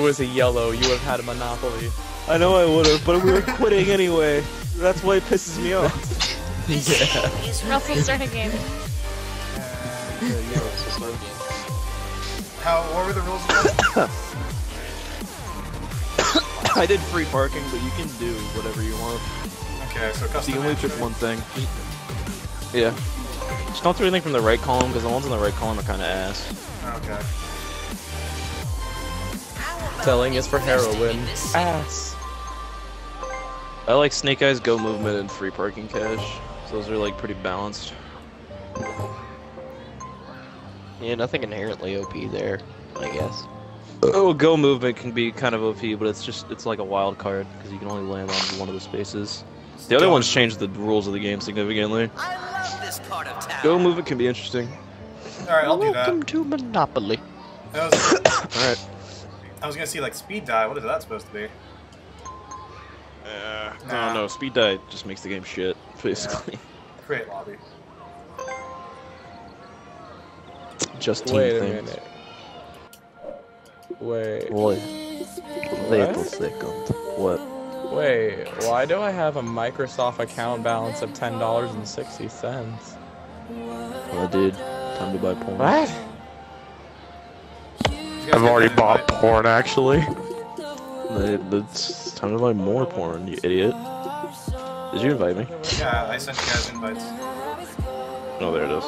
it was a yellow, you would have had a monopoly. I know I would have, but we were quitting anyway. That's why it pisses me off. yeah. Russell, start a game. How? What were the rules again? I did free parking, but you can do whatever you want. Okay, so You custom. can only pick entry. one thing. Yeah. Just don't do anything from the right column, because the ones in the right column are kind of ass. Okay. Selling is for heroin. Ass. I like Snake Eyes Go movement and free parking cash. So those are like pretty balanced. Yeah, nothing inherently OP there, I guess. Oh, Go movement can be kind of OP, but it's just it's like a wild card because you can only land on one of the spaces. The other ones changed the rules of the game significantly. I love this part of town. Go movement can be interesting. All right, I'll do that. Welcome to Monopoly. I was, All right. I was gonna see like speed die. What is that supposed to be? Uh, I Nah. don't know. Speed die just makes the game shit, basically. Create lobby. Just team Wait a things. minute. Wait. Wait. Wait a second. What? Wait, why do I have a Microsoft account balance of ten dollars and sixty cents? Well, dude, time to buy porn. What? Did you guys get that porn actually. Hey, It's time to buy more porn, you idiot. Did you invite me? Yeah, I sent you guys invites. Oh, there it is.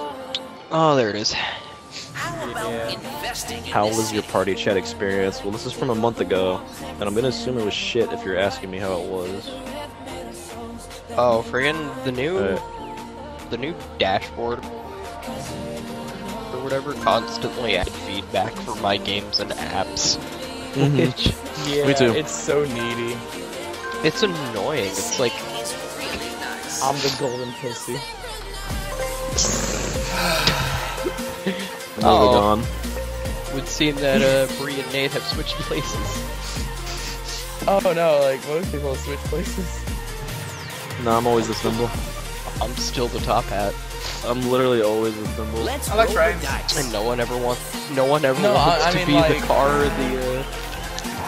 Oh, there it is. How about investing in How was your party chat experience? Well, this is from a month ago, and I'm gonna assume it was shit if you're asking me how it was. Oh, friggin' the new, Uh, the new dashboard or whatever constantly add feedback for my games and apps. Which Yeah, Me too. it's so needy. it's annoying. It's like really nice. I'm the golden pussy. moving Oh. on. would seem that uh, Bree and Nate have switched places. Oh no, like most people switch places. No, I'm always the symbol. I'm still the top hat, I'm literally always the symbol. Let's I like roll the dice. and no one ever wants. No one ever No, wants I to mean, be like- the car or the. Uh...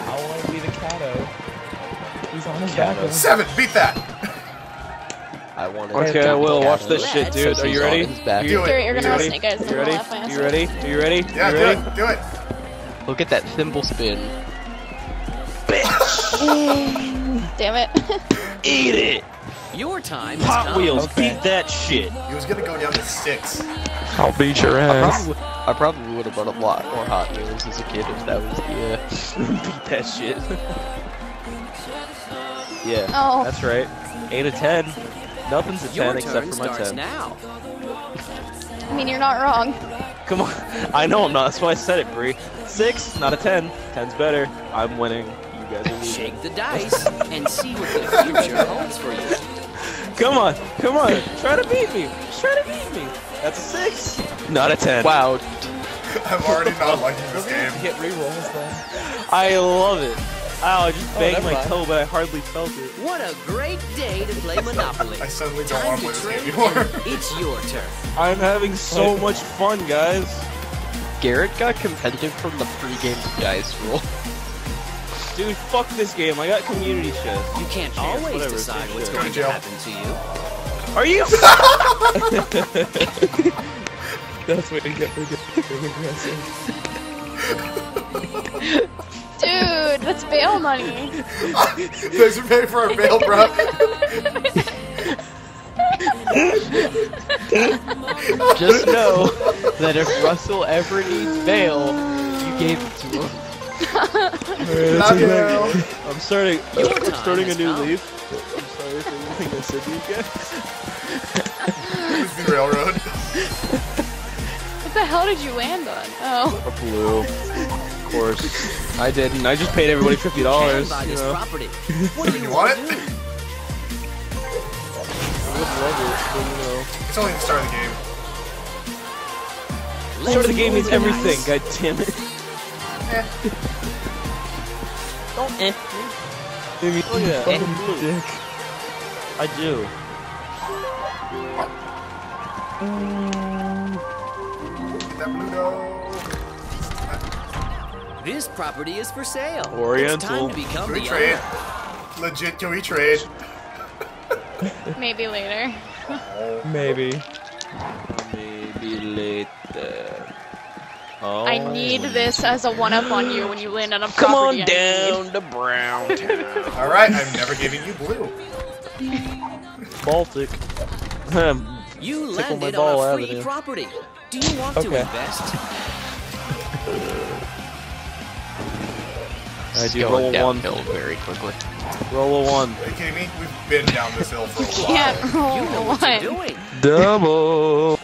I want to be the Cato. He's on his Cato. back. Seven. Beat that. I want to. Okay, I will watch this shit, dude. Are you ready? back. Do Do it, you're gonna have ready? snake You ready? we'll laugh my ass You ready? Are you ready? Yeah, you do it. Do it. Look at that thimble spin. Bitch. Damn it. Eat it! Your time has Hot. Wheels, Okay. beat that shit! He was gonna go down to six. I'll beat your I ass. I probably would have bought a lot more Hot Wheels as a kid if that was the. Uh... beat that shit. yeah, Oh. that's right. 8 of 10. Nothing's a 10 except for my starts 10. now. I mean, you're not wrong. Come on. I know I'm not. That's why I said it, Bree. 6, not a 10. 10's better. I'm winning. You guys are losing. Shake the dice and see what the future holds for you. Come on. Come on. Try to beat me. Just try to beat me. That's a 6. Not a 10. Wow, I'm already not liking this game. Hit rerolls then. I love it. Ow, I just Oh, banged never my mind. toe, but I hardly felt it. What a great day to play Monopoly. I suddenly don't Time want to to play this trade. game anymore. It's your turn. I'm having so much fun, guys. Garrett got competitive from the pre-game dice roll. Dude, fuck this game. I got community chest. You can't Cheers, always whatever, decide what's shit. going to to happen to you. Are you? That's what you get for getting aggressive. Dude, that's bail money. Thanks for paying for our bail, bro. Just know that if Russell ever needs bail, you gave it to him. Not now. I'm starting. Your I'm starting a new come. leaf. I'm sorry for anything I said to you guys. This is the railroad. What the hell did you land on? Oh. A blue. Of course. I didn't. I just paid everybody fifty dollars. Can buy You know. property. What do you, You want it? I would love it, but you know. It's only the start of the game. Start of the game means everything. God damn it. Don't eh. Maybe Look at that. fucking Blue. dick. I do. Get that blue dough. This property is for sale. It's Oriental. time to become Can we the trade? owner. Legit, can we trade? Maybe later. Maybe. Maybe later. Oh. I need this as a one-up on you when you land on a Come on I need. down to Brown Town. All right, I'm never giving you blue. Baltic. You Tickle my landed ball on a free property. Do you want to invest? I do roll a one. downhill very quickly. Roll a one. Are you kidding me? We've been down this hill for a while. You Can't roll You know a what you're one. doing. Double.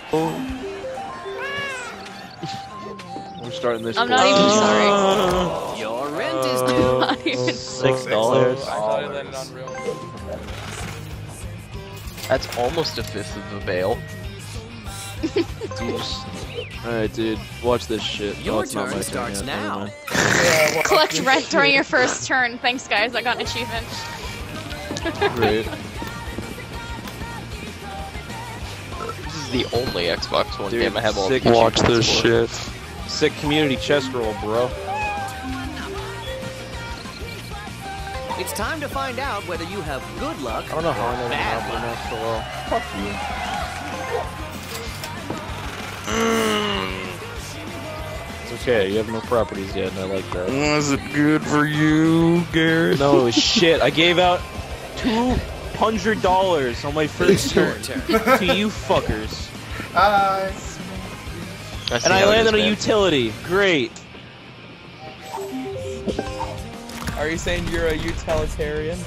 Starting this. I'm not even oh. sorry. Your rent is due. Not even- Six dollars. I thought I landed on real. That's almost a fifth of a bale. Alright, dude. Watch this shit. Your oh, turn starts turn yet. now. Yeah, well, Collect rent during your first turn. Thanks, guys. I got an achievement. Great. This is the only Xbox One Dude, game I have all the Watch achievements this for. shit. Sick community chest roll, bro. It's time to find out whether you have good luck I don't know how I or know bad that luck. not so well. Fuck you. It's okay, you have no properties yet, and I like that. Was it good for you, Garrett? No, it was shit. I gave out two hundred dollars on my first Your turn turn. to you fuckers, Hi. See and I landed on a utility. Great. Are you saying you're a utilitarian?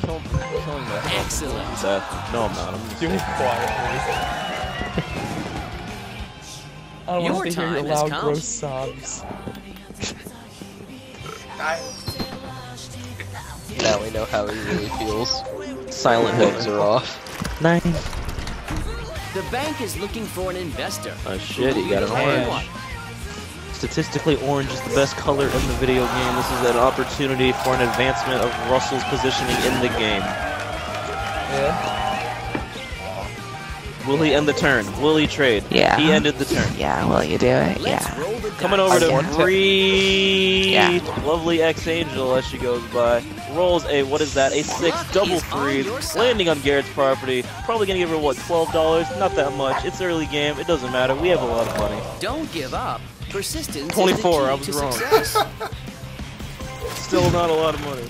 Kill, killing that. Excellent. That. No, I'm not. I'm just Do it quietly. I don't Your want to hear your loud, come. gross sobs. Hi. Now we know how he really feels. silent Hooks are off. Nine. The bank is looking for an investor. Oh shit, he got an Who do you orange. Statistically, orange is the best color in the video game. This is an opportunity for an advancement of Russell's positioning in the game. Yeah. Will he end the turn? Will he trade? Yeah. He ended the turn. Yeah, will you do it? Yeah. Coming over to Yeah. free Yeah. lovely X Angel as she goes by. Rolls a what is that? A six double freeze, landing on Garrett's property. Probably gonna give her what twelve dollars? Not that much. It's early game. It doesn't matter. We have a lot of money. Don't give up. Persistence 24, I is the key was to wrong. Still not a lot of money.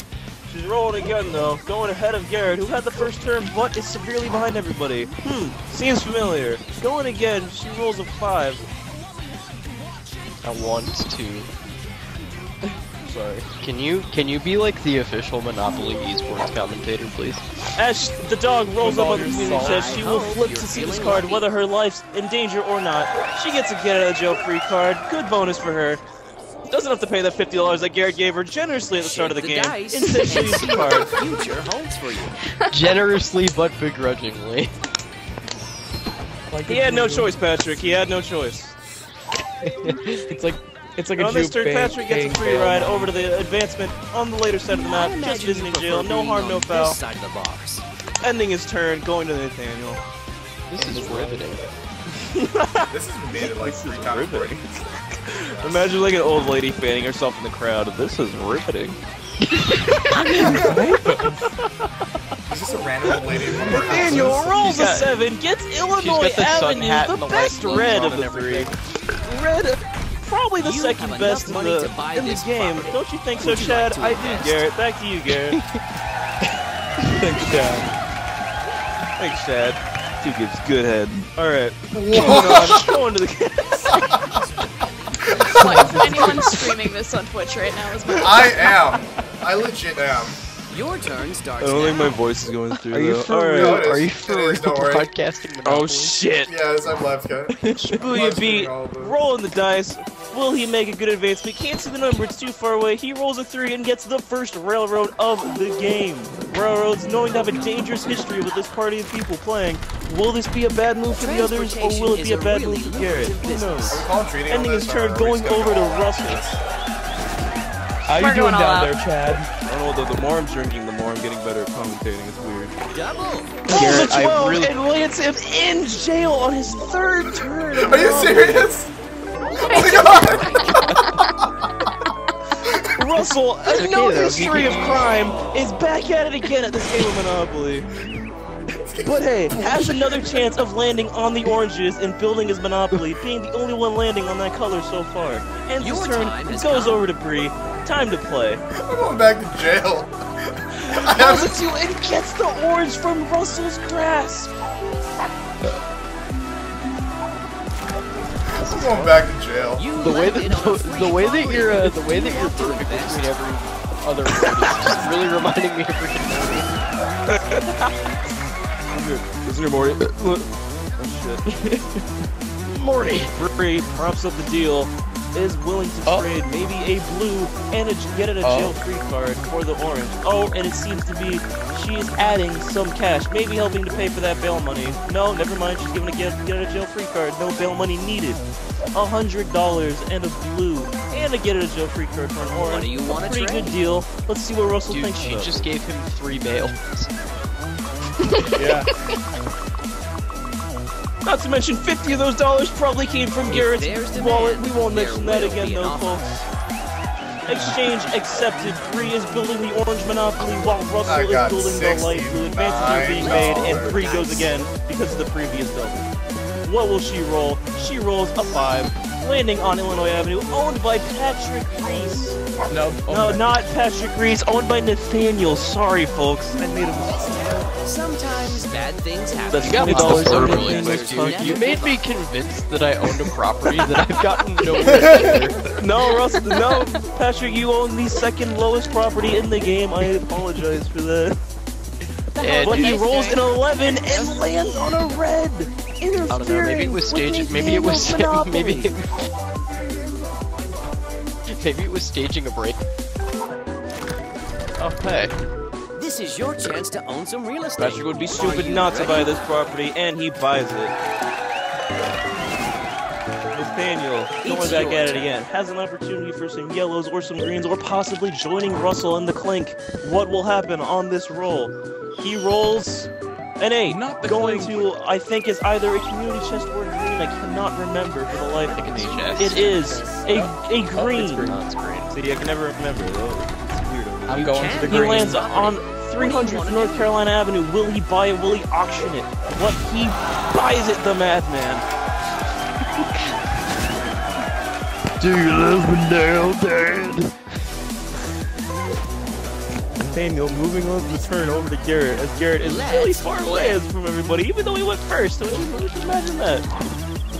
She's rolling again though, going ahead of Garrett, who had the first turn but is severely behind everybody. Hmm, seems familiar. Going again, she rolls a five. I want to. Sorry. Can you can you be like the official Monopoly esports commentator, please? As the dog rolls With up on the your community salt. chest, she will flip to see this card, lucky. whether her life's in danger or not. She gets a get out of jail free card. Good bonus for her. Doesn't have to pay that fifty dollars that Garrett gave her generously at the start of the, Shake game. dice Instead, she and used see the what card. the future holds for you. Generously but begrudgingly. Like He had no choice, Patrick. He had no choice. It's like it's like a on this Jew turn, Patrick gets a free ride over to the advancement on the later side of the map. Just visiting prefer jail, no harm, on no this foul. side of the bars. Ending his turn, going to Nathaniel. This is riveting. This has made it like three times already. Imagine like an old lady fanning herself in the crowd. This is riveting. Is this a random old lady? in one of our Nathaniel rolls She's a seven, gets Illinois the Avenue, the and the best red of and the three. Red, probably the You second best in money the, to buy in the this game. property. Don't you think so, Would you Chad? like I invest? do, Garrett. Back to you, Garrett. Thanks, Chad. Thanks, Chad. Two gives good head. All right, moving on. Going to the. Like, if anyone's streaming this on Twitch right now, is my I am. I legit am. Your turn starts I don't think my voice is going through. Are you though. for All right. real? No. Are you for real don't worry. podcasting Oh Monopoly? shit! Yes, I'm left cut. Shibuya beat, rolling the dice. Will he make a good advancement? Can't see the number, it's too far away. He rolls a three and gets the first railroad of the game. Railroads, knowing to have a dangerous history with this party of people playing. Will this be a bad move for the others, or will it be a Transportation bad is move for really Garrett? Who knows? business. Are we calling treating Ending his turn, or are we going over to call? Russell. How We're you doing down there, Chad? I don't the, the more I'm drinking, the more I'm getting better at commentating. It's weird. Double. Rolls Garrett, a I 12 really- and lands him in jail on his third turn. in a Are you serious? Oh my god! Russell, It's okay, no history of crime, is back at it again at this game of Monopoly. But hey, has another chance of landing on the oranges and building his Monopoly, being the only one landing on that color so far. And his Your turn goes come. over to Bree. Time to play. I'm going back to jail. I Rolls have a two and gets the orange from Russell's grasp. I'm going back to jail. You The way that the, the way that coin. you're uh, the way that You you're perfect between every other word is really reminding me of Rick and Isn't it Morty? Uh, oh shit. Morty. Bree props up the deal, is willing to Oh. trade maybe a blue and a, get it a Oh. jail free card for the orange. Oh, and it seems to be she is adding some cash, maybe helping to pay for that bail money. No, never mind. She's giving a get get a jail free card. No bail money needed. A hundred dollars and a blue and a get it a jail free card for an orange. What do you want to Pretty trade? good deal. Let's see what Russell Dude, thinks she of just gave him three bails. Yeah. Not to mention, 50 of those dollars probably came from If Garrett's there's demand, wallet. We won't mention that again, though, offer. folks. Exchange accepted. Bree is building the orange monopoly while Russell is got building the light blue. Advances are being made, and Bree goes again because of the previous double. What will she roll? She rolls a five, landing on Illinois Avenue, owned by Patrick Reese. No. oh No, my- not Patrick Reese, owned by Nathaniel. Sorry, folks, I made a mistake. Sometimes bad things happen. That's got $20 my over the really quick, dude. You made me convinced that I owned a property that I've gotten nowhere. No, Russell, no, Patrick, you own the second lowest property in the game. I apologize for that. Yeah, But he rolls an 11 and lands on a red. Interfering I don't know. Maybe it was with staging. Maybe it was. Maybe. Monopoly. Maybe it was staging a break. Oh hey. This is your chance to own some real estate. Patrick would be stupid you not to buy this property, and he buys it. Nathaniel, going It's back your at it again, has an opportunity for some yellows or some greens, or possibly joining Russell in the clink. What will happen on this roll? He rolls an eight, Not the going clink. to I think is either a community chest or a green. I cannot remember for the life of me. it's chest. It is a oh. a oh, it's green. green. No, it's green. See, I can never remember. though. It's weird. I'm going to the He lands on 300 North Carolina Avenue. Will he buy it? Will he auction it? What? He buys it, the madman. Do you love me now, Dad? Nathaniel moving on the turn over to Garrett, as Garrett is Let's really far away play. from everybody, even though he went first. So just, just imagine that.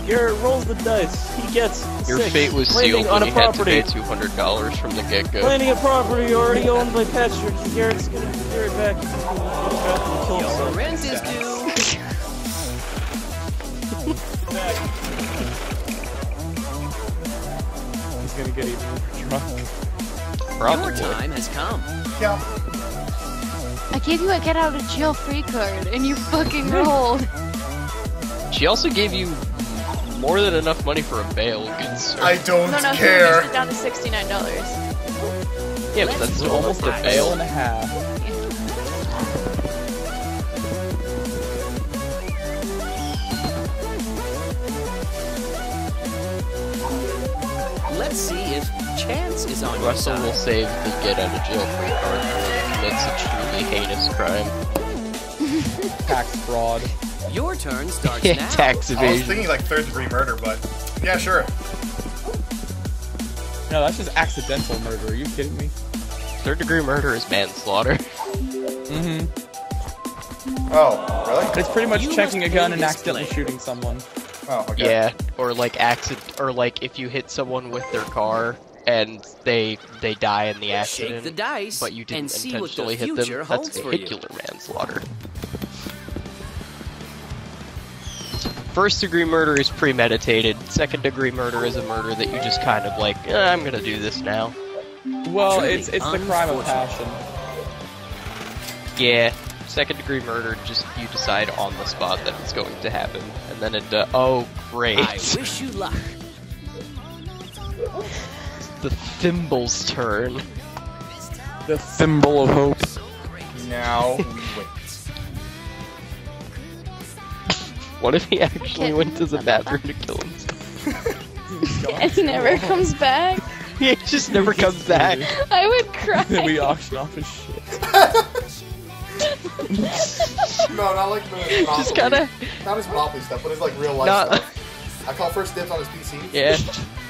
Garrett rolls the dice. He gets Your six, fate was landing sealed on when a you had to property. pay two hundred dollars from the get-go. Landing a property already owned by Patrick. Garrett's gonna give Garrett back. He's gonna go back and kill Your rent is due. gonna get even more drunk. Your time has come. Yeah. I gave you a get out of jail free card and you fucking rolled. She also gave you more than enough money for a bail, good sir. I don't No, no, he care. reduced it down to sixty-nine dollars. yeah, but that's almost a. Bail and a half. Let's see if chance is on Russell will save the get out of jail free card for when he commits a truly heinous crime. Tax fraud. Your turn starts now. tax evasion. I was thinking like third degree murder, but yeah, sure. No, that's just accidental murder. Are you kidding me? Third degree murder is manslaughter. Mm-hmm. Oh, really? It's pretty much You checking a gun and accidentally shooting someone. Oh, okay. Yeah, or like accident, or like if you hit someone with their car and they they die in the Shake accident, the dice but you didn't and see what the intentionally hit future them. holds That's for you. vehicular manslaughter. First degree murder is premeditated. Second degree murder is a murder that you just kind of like, "Eh, I'm gonna do this now. Well, Truly it's it's the crime of passion. Yeah. Second degree murder, just you decide on the spot that it's going to happen, and then it. Uh, oh, great! I wish you luck. the thimble's turn. The thimble of hope. Now we wait. What if he actually went to the bathroom to kill himself? And he never comes back. he just never comes back. I would cry. Then we auction off his shit. No, not like the Monopoly. Just kinda, Not his Monopoly stuff, but his like real life not. stuff. I call first dibs on his PC. Yeah,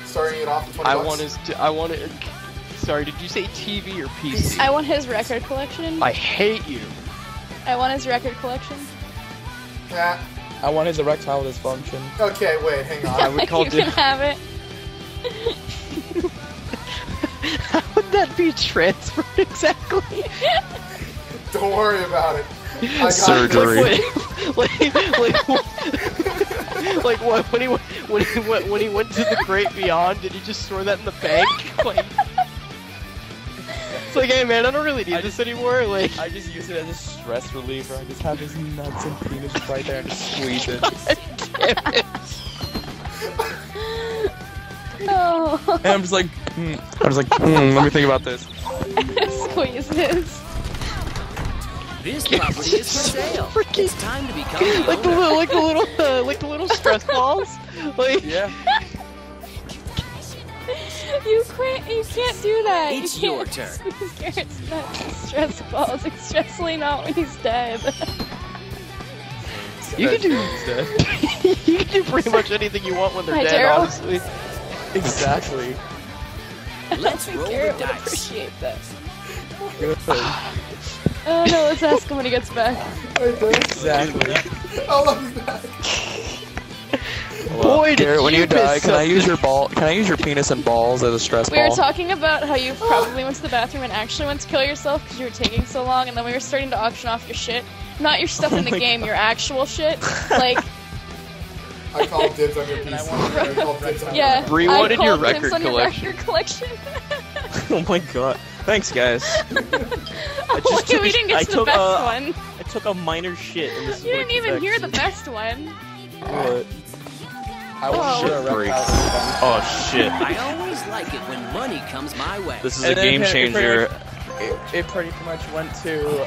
Starting it off at 20 I bucks. want his. T- I want it. Sorry, did you say TV or PC? I want his record collection. I hate you. I want his record collection. Yeah. I want his erectile dysfunction. Okay, wait, hang on. I would call you Div- can have it. How would that be transferred exactly? Don't worry about it. I got Surgery. this. Like, like, like, like what? When he went, when he went, when he went to the great beyond, did he just store that in the bank? Like, it's like, hey man, I don't really need I this anymore. Like, I just use it as a stress reliever. I just have his nuts and penis right there and just squeeze it. damn it. Oh, And I'm just like, hmm. I'm just like, hmm, let me think about this. squeezes. This property is for sale. Freaking- It's time to become the like the owner. little, like the little, uh, like the little stress balls. Like, Yeah. You can't. You can't do that. It's you your can't turn. Garrett's nuts stress balls, especially not when he's dead. you can do, you can do pretty much anything you want when they're Hi, dead. Daryl. Honestly. Exactly. Let's roll the Garrett would dice. appreciate that. Good. Oh no, let's ask him when he gets back. Exactly. How long is that? Boy, did Garrett, when you miss die, can I use your ball? Can I use your penis and balls as a stress ball? We were talking about how you probably went to the bathroom and actually went to kill yourself because you were taking so long, and then we were starting to auction off your shit. Not your stuff oh in the my game, your actual shit. Like, I called dibs on your PC. I call dibs on yeah. Bree I wanted your called dibs record on your collection. record collection. Oh my god. Thanks, guys. I Oh, just took we a- didn't get I to the best uh, one. I took a minor shit, and this You didn't even came hear the best one. What? I want Oh. your. Oh shit. I always like it when money comes my way. This is And a game it- it pretty changer. much- It, it pretty much went to.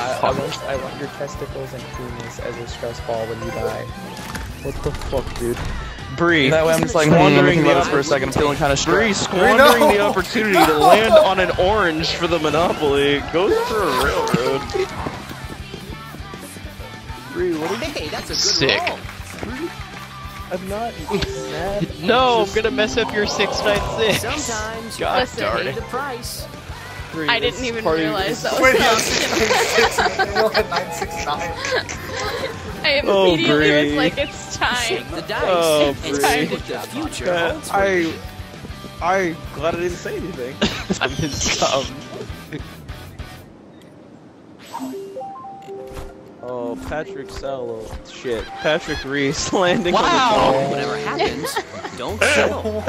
I, I, want, I want your testicles and penis as a stress ball when you die. What the fuck, dude? Bree. That way I'm just like, let me about this for a second. I'm feeling kind of Bree stressed. squandering No. the opportunity to land on an orange for the Monopoly goes for a railroad. Bree, what are you? Hey, that's a good Sick. roll. I'm not mad. No, I'm gonna mess up your six nine six. Sometimes you God have to darn pay it. the price. Bree, I this didn't even party realize that was Wait, the he 696 and we're at 969. I Oh, immediately was like, it's time. The dice Oh, and Bree. see what the future Uh, holds. I, I glad I didn't say anything. I'm his um. Oh, Patrick Sell. Oh, shit. Patrick Reese landing Wow. on the ball. Whatever happens, don't chill.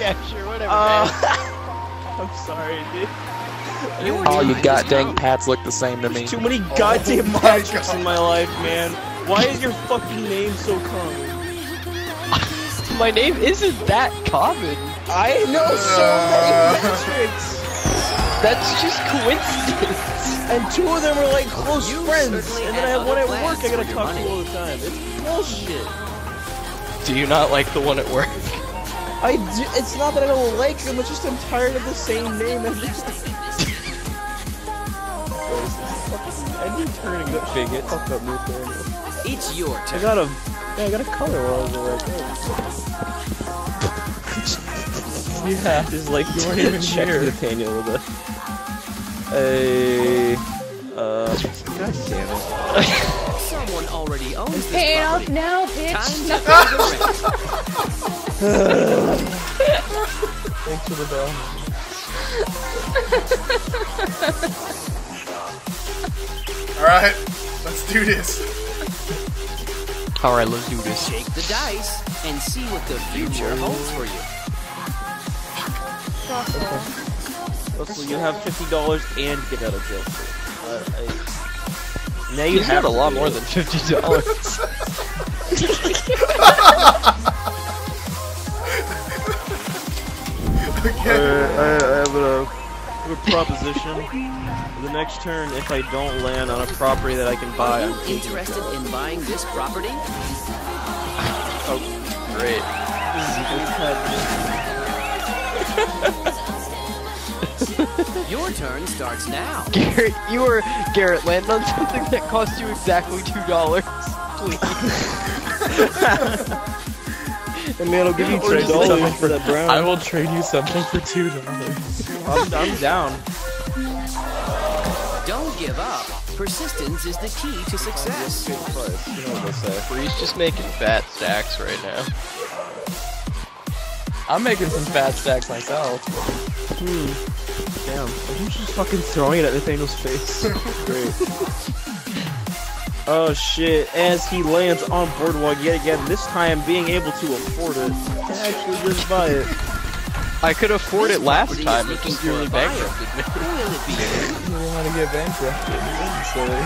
Yeah, sure, whatever. man. Uh, I'm sorry, dude. Your All you time got dang pats look the same to me. Too many goddamn my Patricks God. in my life, man. Why is your fucking name so common? My name isn't that common. I know so Uh. many Patricks, That's just coincidence. and two of them are like close You friends, and then I have have one at work I gotta for your talk to money. all the time. It's bullshit. Do you not like the one at work? I do, it's not that I don't like them, it's just I'm tired of the same name every time. I need to turn a good bigot. Fuck up, Luke. there. It's your turn. I turn. got a, yeah, I got a color while I was away. yeah, it's like you weren't even Check here. the Nathaniel with a, a, uh, god damn it. Someone already owns this Pay it off now, bitch. Time to No. pay the rent. Thanks for the bell. Alright, let's do this. All right, let's do this. Shake the dice and see what the future holds for you. Russell, you have fifty dollars and get out of jail free. Uh, I, now you He's have got a lot more than fifty dollars. have a, I have a proposition. The next turn, if I don't land on a property that I can buy, Are I'm you interested in buying this property? oh, great. Your turn starts now. Garrett, you were Garrett. Land on something that cost you exactly two dollars, please. And man, I'll give you two dollars for that brown. I will trade you something for two dollars. I'm, I'm down. Don't give up. Persistence is the key to success. Good price. You know what they say. Bree's just making fat stacks right now. I'm making some fat stacks myself. Hmm. Damn. I'm just fucking throwing it at Nathaniel's face. Great. Oh shit, as he lands on Boardwalk yet again, this time being able to afford it. Actually just buy it. I could afford it last time. It looking just for a bankrupted me. Who will it be? You don't want to get bankrupted. This silly.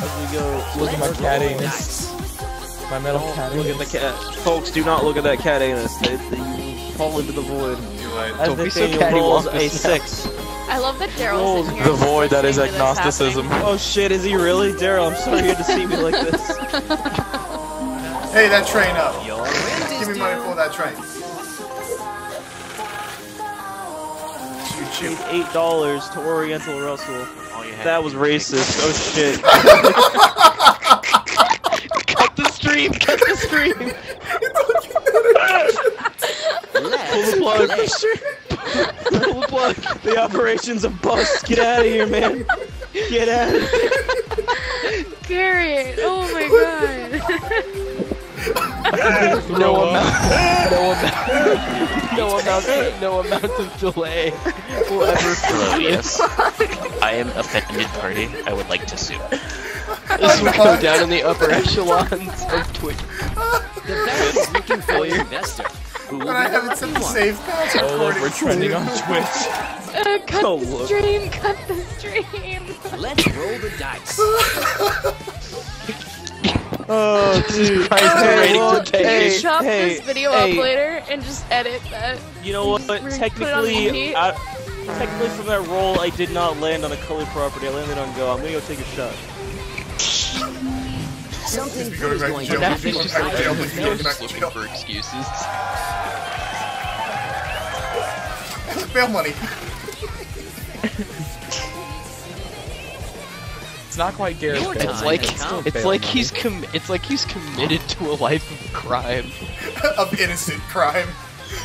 As we go, Look at my Let's cat anus. My metal cat Look at the cat. Folks, do not look at that cat anus. They, they fall into the void. As Don't be so Nathaniel rolls a six. I love that Daryl's Rolls in oh, here. The void that is listening to this agnosticism. Oh shit, is he really? Daryl, I'm sorry you had to see me like this. Hey, that train up. Your rent is Give me money for that train. Paid eight dollars to Oriental Russell. All you That was racist. Oh shit. Cut the stream. Cut the stream. Pull the Let's plug. Pull the plug. The operation's a bust. Get out of here, man. Get out of here. Garrett, oh my god. No amount. No amount. No amount. Of, no amount of delay will ever Hello, free I am offended party. I would like to sue. This will go down in the upper echelons of Twitch. The bank is looking for an investor. Who But I be haven't set the one? save pass Oh, look, we're trending on Twitch. Uh, cut Oh, the look. stream, cut the stream. Let's roll the dice. Oh, dude. Guys, Hey, they're ready look, to take hey, it. Chop hey, this video hey. up later and just edit that. You know what? We're gonna put it on Technically. I, technically from that roll, I did not land on a colored property. I landed on go. I'm gonna go take a shot. Something good going is to going jail. to Now He's he's just like, to jail. now He's he's going back just looking jail. for excuses. Bail money. It's not quite Garrett's Your. It's like has come. it's like money. he's com- it's like he's committed to a life of crime. of innocent crime.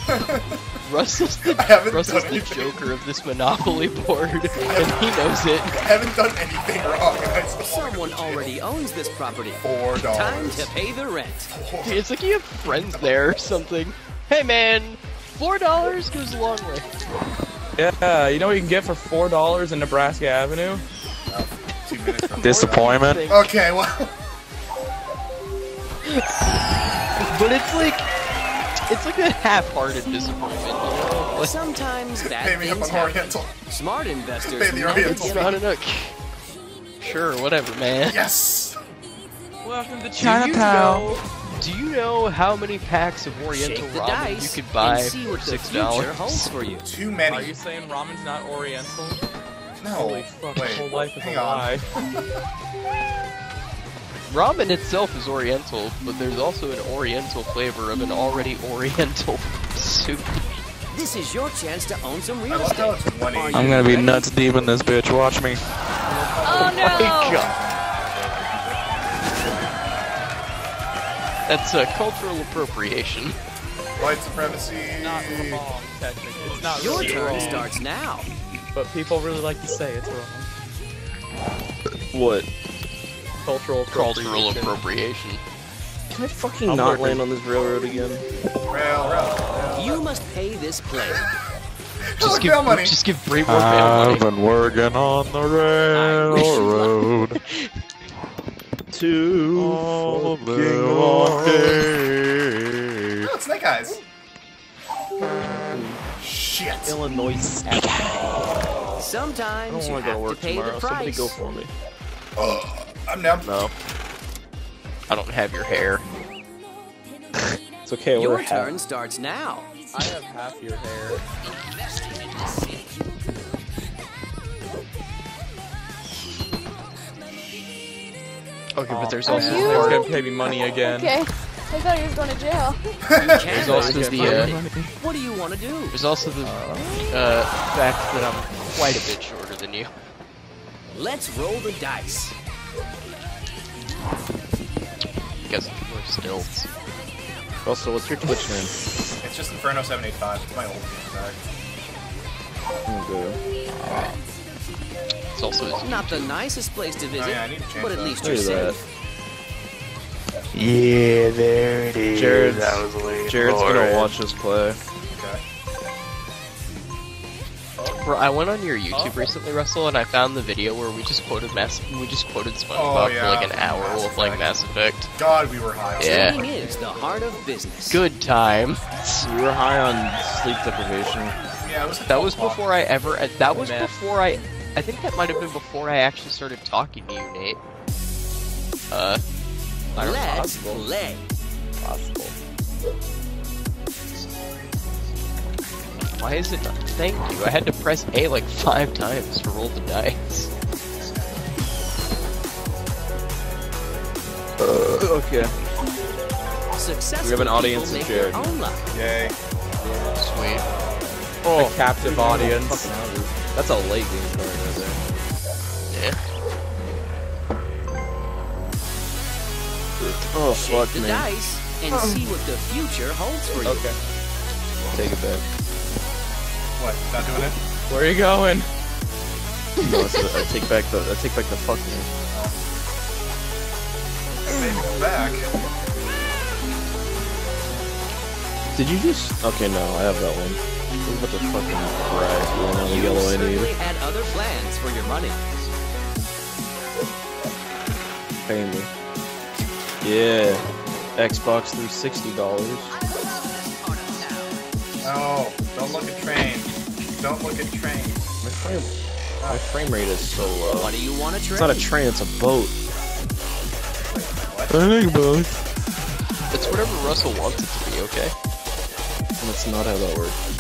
Russell's the Russell's the. Joker of this Monopoly board, and he knows it. I haven't done anything wrong, and I still want Someone already owns this property. four dollars. Time to pay the rent. It's like you have friends there or something. Hey man, four dollars goes a long way. Yeah, you know what you can get for four dollars in Nebraska Avenue? Two minutes Disappointment. Okay, well, But it's like it's like a half-hearted disappointment. You know? Like, Sometimes pay bad me up things on happen. Oriental. Smart investors Pay the Oriental. it's give not. Sure, whatever, man. Yes. Welcome to Do you Chinatown. know? Do you know how many packs of Oriental ramen dice you could buy and see for six future dollars? holds for you. Too Are you saying ramen's not Oriental? No. Holy fuck, Wait. whole life is hang a on. lie. Ramen itself is Oriental, but there's also an Oriental flavor of an already Oriental soup. This is your chance to own some real estate. I'm gonna be nuts deep in this bitch. Watch me. Oh no! That's a cultural appropriation. White supremacy. Not wrong, technically. It's not Your really turn wrong, starts now. But people really like to say it's wrong. What? Cultural Cultural appropriation. appropriation. Can I fucking I'm not working. land on this railroad again? Rail, rail. You must pay this play. Just give, bail money. just give Bray more bail I've been working on the railroad Two all of fucking the long long days. Shit. Illinois Snake. I Sometimes don't you want to go to have to pay tomorrow. the Somebody go for me. Ugh. I'm down. No, I don't have your hair. it's okay. I wear Your a hat. turn starts now. I have half your hair. Okay, but there's also you you- Someone's gonna pay me money again. Okay. I thought he was going to jail. There's also the uh, What do you want to do? there's also the uh, fact that I'm quite a bit shorter than you. Let's roll the dice. Because we're stilts. Also, what's your Twitch name? It's just Inferno785. It's my old game tag. It's also Not the nicest place to visit, Oh, yeah, to but at least Look you're safe. that. Safe. Yeah, there it is. Jared's- I was waiting Jared's for gonna watch us play. Okay. Bro, I went on your YouTube recently, Russell, and I found the video where we just quoted Mass. We just quoted SpongeBob Oh, yeah, for like an hour Mass while playing Effect. Mass Effect. God, we were high. Yeah. Trading is the heart of business. Good time. We were high on sleep deprivation. Yeah, it was. That was o'clock. before I ever. uh, That was Man. before I. I think that might have been before I actually started talking to you, Nate. Uh, I. Let's play. Possible. Why is it not? Thank you. I had to press A like five times to roll the dice. okay. Successful We have an audience people of make their Jared. own luck. Yay. Sweet. Oh, a captive audience. That's a late game Oh Shake fuck the me. dice and see what the future holds for you. Okay. Take it back. What? Not doing it? Where are you going? no, it's I take back the I take back the fuck me. Maybe come back. Did you just? Okay, no, I have that one. What about the fucking fries? You want all the You yellow I certainly need? had other plans for your money. Pay me. Yeah. Xbox 360 dollars. No, don't look at train. Don't look at train. My frame, my frame rate is so low. What do you want to trade? It's not a train, it's a boat. What? I like boats. It's whatever Russell wants it to be. Okay. And That's not how that works.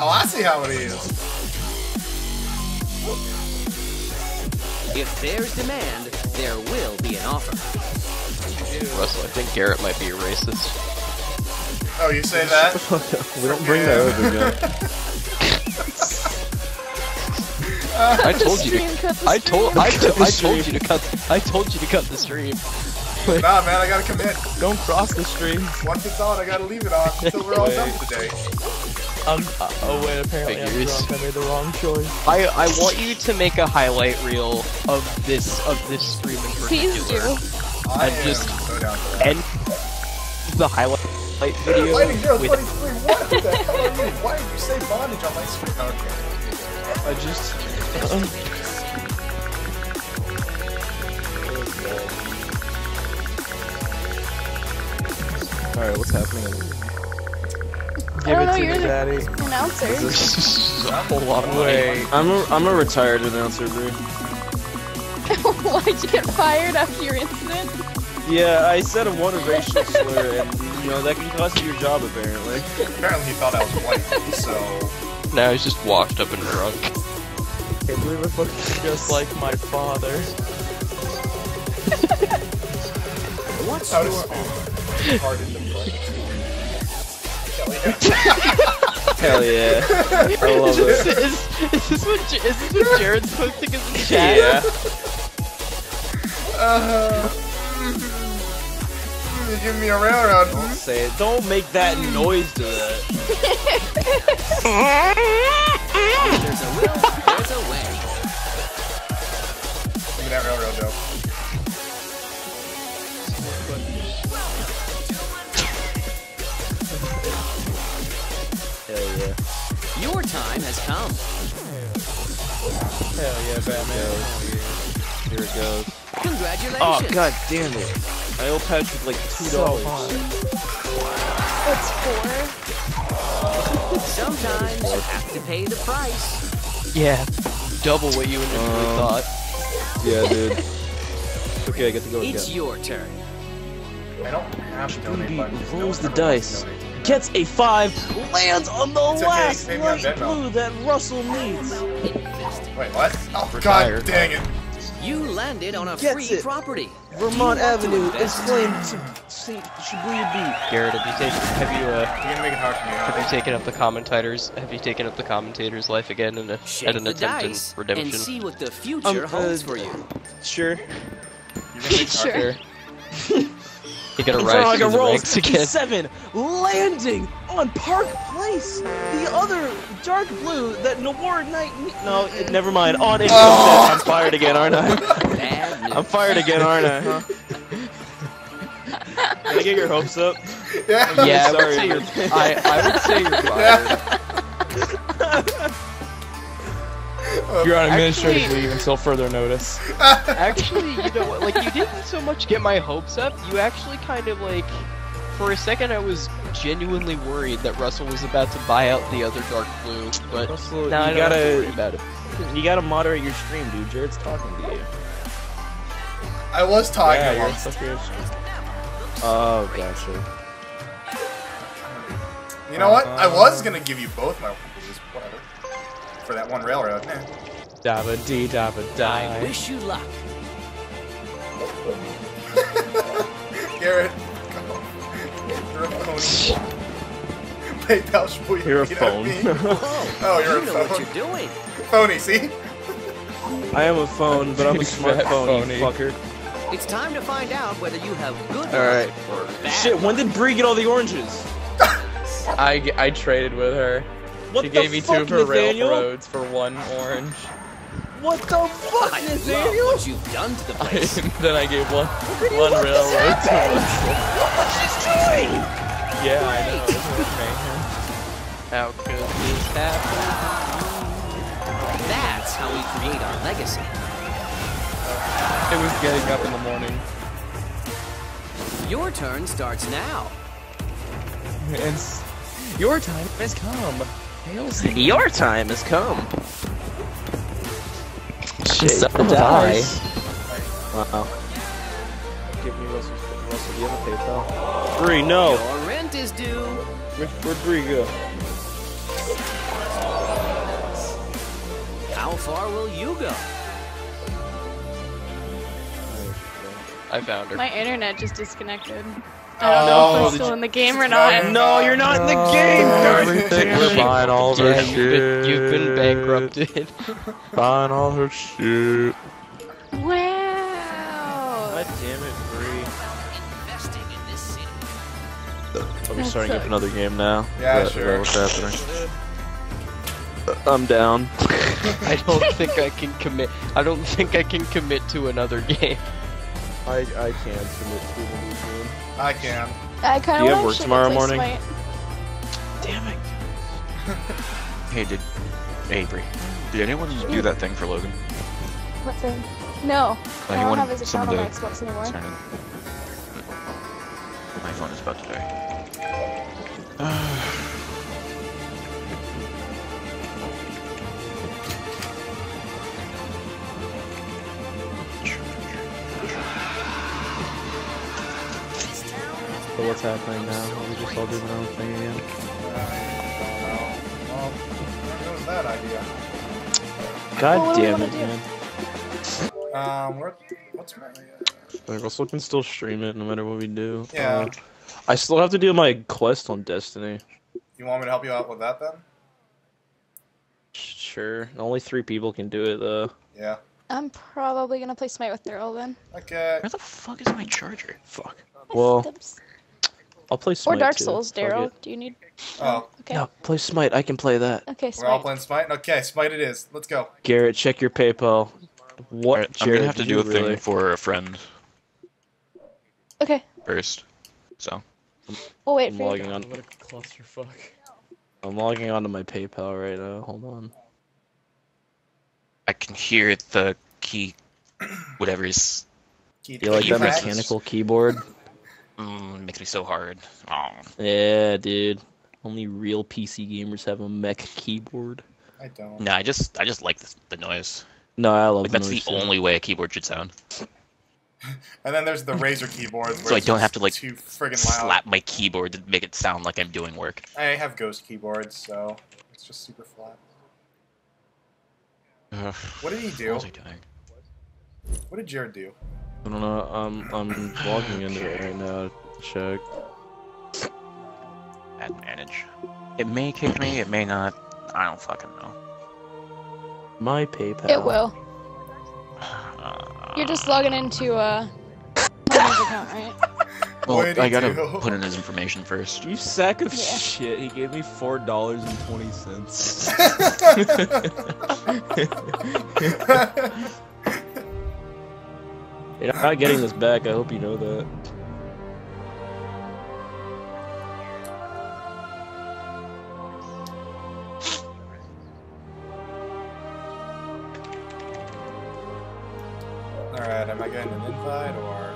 Oh, I see how it is. If there's demand, there will be an offer. Russell, I think Garrett might be a racist. Oh, you say that? we don't bring that up again. I told you to. cut I told. stream. I, Cut to- the I told you to cut. I told you to cut the stream. nah, man, I gotta commit. Don't cross the stream. Once it's on, I gotta leave it on until we're all done for the day. Um, uh, oh wait, apparently Figures. I'm drunk. I made the wrong choice. I I want you to make a highlight reel of this of this stream in Please particular. do. I And am just so down for that. The highlight video Lighting Zero with 23, what the hell are you? Why did you say bondage on my screen? Okay. I just. Alright, what's happening? I don't know, you're the daddy. announcer. a whole lot of Wait, I'm a, I'm a retired announcer, bro. Why'd you get fired after your incident? Yeah, I said a one racial slur, and you know that can cost you your job apparently. Apparently he thought I was white, so... Now he's just washed up and drunk. I Can't believe I fucking just like my father. What's How your Hell yeah. I love Is, it. is, is this what J- is this what Jared's posting in the chat? Yeah. Uh, you give me a railroad. Don't say it. Don't make that noise to that. There's a will, there's a way. Give me that railroad, Joe. Time has come. Hell yeah, Batman. Here it goes. Congratulations. Oh god damn it. I owe Patrick like two dollars. What's four? Sometimes you have to pay the price. Yeah. Double what you initially Um, thought. Yeah, dude. Okay, I get to go It's again. your turn. I don't have to donate buttons. No rolls the dice. to donate. Gets a five, lands on the It's last pay me on light blue that Russell needs. Wait, what? Oh, Retired. god dang it. You landed on a Gets free it. property. Vermont Avenue is claimed to St. Shibuya Beat. Garrett, have you taken have you uh You're gonna make it hard for me. have aren't you taken up the commentator's have you taken up the commentator's life again in a, Shake at an attempt in redemption? and see what the future Um, uh, holds for you. Sure. you? You're gonna make it hard. Sure. You gotta rise through the rolls again. seven, landing on Park Place. The other dark blue that Noir Knight. No, it- never mind. On it. Oh. I'm fired again, aren't I? I'm fired again, aren't I? Huh? Can I get your hopes up? Yeah. Yeah, I would say you're, I, I would say you're fired. You're on administrative Actually- leave until further notice. Actually, you know what? Like, you didn't so much get my hopes up. You actually kind of like, for a second, I was genuinely worried that Russell was about to buy out the other dark blue. But Russell, now I you don't worry gotta, about it. you gotta moderate your stream, dude. Jared's talking to you. I was talking yeah, to you're him. sucker. Oh, gotcha. You know what? I uh-huh. was gonna give you both my blues, whatever. For that one railroad. Eh. Dabba dee dabba I wish you luck. Garrett, go. You're a phony. PayPal Shpui. You're a you phone. what Whoa, Oh, you're you a know what you're doing. Phony, see? I am a phone, but I'm a You smart fat phone, phony. fucker. It's time to find out whether you have good Alright. or bad Shit, luck. when did Bree get all the oranges? I, I traded with her. What she the gave me fuck, two of her Nathaniel? railroads for one orange. What the fuck, I love Nathaniel? what you've done to the place. then I gave one one railroad to happening? Russell. What she's doing? Yeah, I know. Isn't it mayhem? How could this happen? That's how we create our legacy. It was getting up in the morning. Your turn starts now. And s- your time has come. Hails the Your time has come. Shit, So the have Wow. Give me Russell's Russell, do you have a PayPal? Bree, no. Your rent is due. Where, where'd Bree go? How far will you go? I found her. My internet just disconnected. Oh, I don't know if oh, did I'm still in the game or not. No, you're not in the game, God everything. We're buying all of yeah, her you've shit. been, you've been bankrupted. Buying all her shit. Wow. God damn it, Bree. Investing in this city. Are we starting up another game now? Yeah, Is that- is sure. what's happening? I'm down. I don't think I can commit. I don't think I can commit to another game. I I can't commit to the new game. I can. I kind Do you of have work tomorrow morning? Damn it. hey, did Avery? Did anyone do that thing for Logan? What thing? No, Uh, I don't have his account on my Xbox anymore. turn. My phone is about to die. what's happening now? Are we just all doing our own thing again? Well, there goes that idea. God Well, we damn it, do? man. Um, where, what's my? Uh, Like, Russell can still stream it no matter what we do. Yeah. Uh, I still have to do my quest on Destiny. you want me to help you out with that then? Sure. Only three people can do it though. Yeah. I'm probably gonna play Smite with Daryl then. Okay. Where the fuck is my charger? Fuck. Well, Dibs. I'll play Smite or Dark. Souls, Daryl. Do you need? Oh, Okay. No, play Smite. I can play that. Okay, we're all Smite. playing Smite. Okay, Smite it is. Let's go. Garrett, check your PayPal. What? Alright, I'm gonna have to did do you a thing really? for a friend Okay, first. So we'll wait I'm for you. logging on. What a clusterfuck. I'm logging onto my PayPal right now. Hold on. I can hear the key, whatever's Keep You like that keep mechanical keyboard? Mm, makes me so hard. Oh, Yeah, dude. Only real PC gamers have a mech keyboard. I don't. no, I just I just like the, the noise. No, I love Like that's the noise, too. only way a keyboard should sound. And then there's the Razer keyboard. Where So I don't have to like too friggin' loud. slap my keyboard to make it sound like I'm doing work. I have Ghost keyboards, so it's just super flat. Ugh, What did he what do? was I doing? What did Jared do? I don't know. I'm I'm logging into it right now. to Check. Advantage. It may kick me, it may not. I don't fucking know. My PayPal. It will. Uh, You're just logging into uh, Homer's account, right? Well, What'd I gotta do? put in his information first. You sack of Yeah. shit. He gave me four dollars and twenty cents. You're not getting this back. I hope you know that. Alright, am I getting an invite or?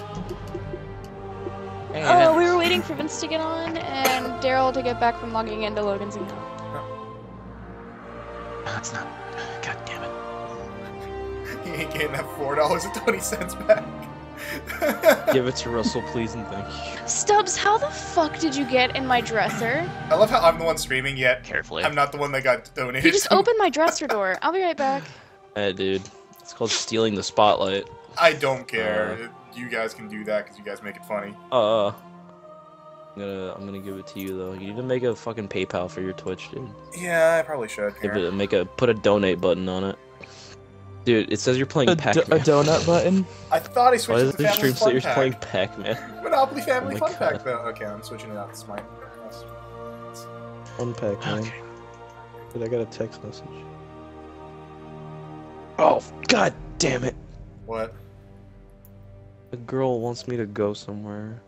Hey, Oh, we were waiting for Vince to get on and Daryl to get back from logging into Logan's account. That's not. God damn. He ain't getting that four dollars and twenty cents back. Give it to Russell, please, and thank you. Stubbs, how the fuck did you get in my dresser? I love how I'm the one streaming yet. Carefully. I'm not the one that got donated. You just opened my dresser door. I'll be right back. Hey, dude. It's called stealing the spotlight. I don't care. you guys can do that because you guys make it funny. Uh, I'm gonna I'm gonna give it to you though. You need to make a fucking PayPal for your Twitch, dude. Yeah, I probably should. Give Here. it, make a put a donate button on it. Dude, it says you're playing A, Pac-Man. do- a donut button. I thought I Why switched does it to your Family stream say Fun you're Pack. playing Pac-Man? Monopoly Family Oh Fun my Pack, though. Okay, I'm switching it out. It's mine. Yes. On Pac-Man. Okay. Dude, I got a text message. Oh, god damn it! What? A girl wants me to go somewhere.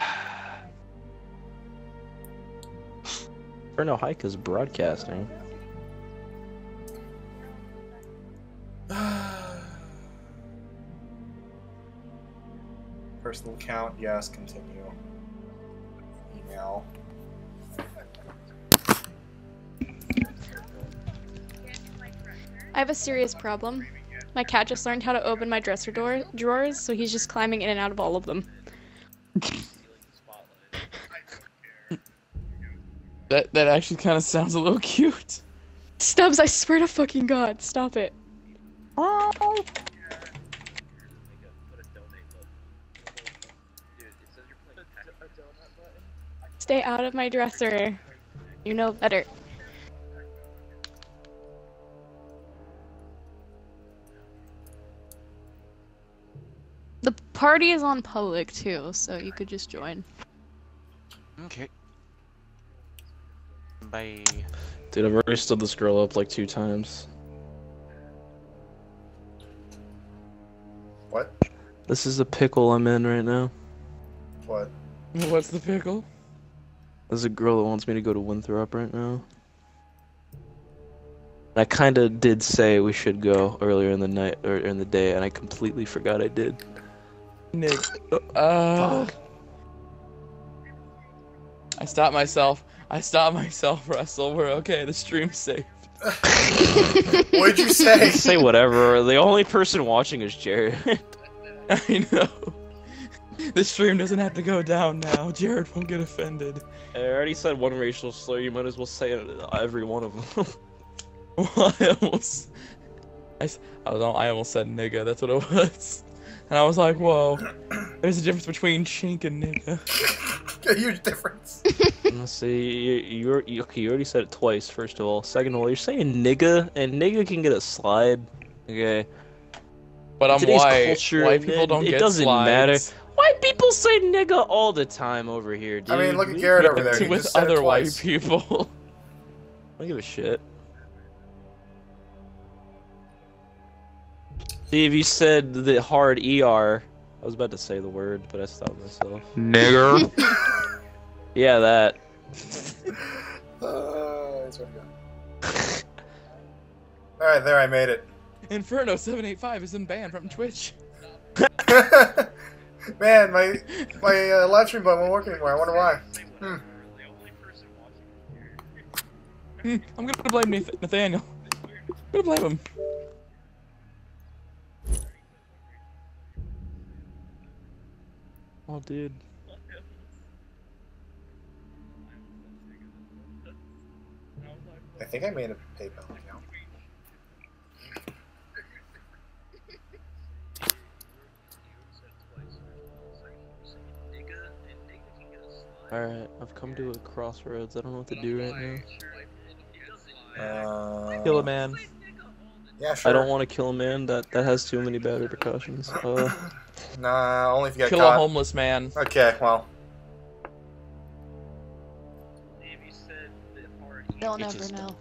Inferno Hike is broadcasting. Personal account, yes. Continue. Email. I have a serious problem. My cat just learned how to open my dresser door drawers, so he's just climbing in and out of all of them. That that actually kind of sounds a little cute. Stubbs, I swear to fucking god, stop it. Stay out of my dresser. You know better. The party is on public too, so you could just join. Okay. Bye. Dude, I've already stood this girl up like two times. This is a pickle I'm in right now. What? What's the pickle? There's a girl that wants me to go to Winthrop right now. I kind of did say we should go earlier in the night or in the day, and I completely forgot I did. Nick. Uh, I stopped myself. I stopped myself, Russell. We're okay. The stream's safe. What'd you say? say whatever. The only person watching is Jared. I know. The stream doesn't have to go down now. Jared won't get offended. I already said one racial slur. You might as well say it, uh, every one of them. Well, I almost, I, s- I was, I almost said nigga. That's what it was. And I was like, whoa. There's a difference between chink and nigga. a huge difference. Let's see. You, you, you, okay, you already said it twice. First of all, second of all, you're saying nigga, and nigga can get a slide. Okay. But I'm Today's white. culture, white people don't it get doesn't slides. matter. White people say nigga all the time over here, dude. I mean, look at We- Garrett over there. He With just said other it white people. I don't give a shit. See, if you said the hard ER, I was about to say the word, but I stopped myself. Nigger. Yeah, that. Uh, that's what I got. All right, there I made it. Inferno seven eight five is in ban from Twitch. Man, my my uh, live stream button won't work anymore. I wonder why. Hmm. Hmm, I'm gonna blame Nath- Nathaniel. I'm gonna blame him. Oh, dude. I think I made a PayPal Alright, I've come to a crossroads. I don't know what to do right now. Uh, Kill a man. Yeah, sure. I don't want to kill a man. That that has too many bad repercussions. Uh, Nah, only if you get Kill caught. a homeless man. Okay, well. They'll never just- know.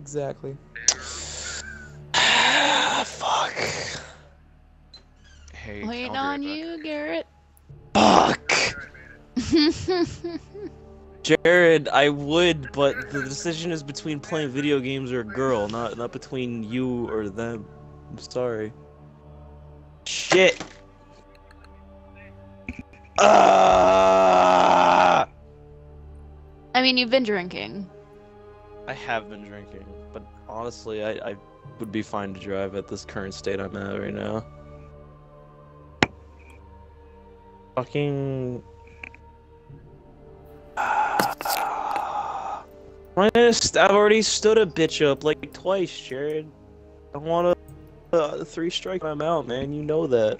Exactly. fuck. Hey, Waiting on be right you, Garrett. Jared, I would, but the decision is between playing video games or a girl, not not between you or them. I'm sorry. Shit. Ah! I mean, you've been drinking. I have been drinking, but honestly, I, I would be fine to drive at this current state I'm at right now. Fucking. I've already stood a bitch up like twice, Jared. I want to uh, three strike I'm out, man. You know that.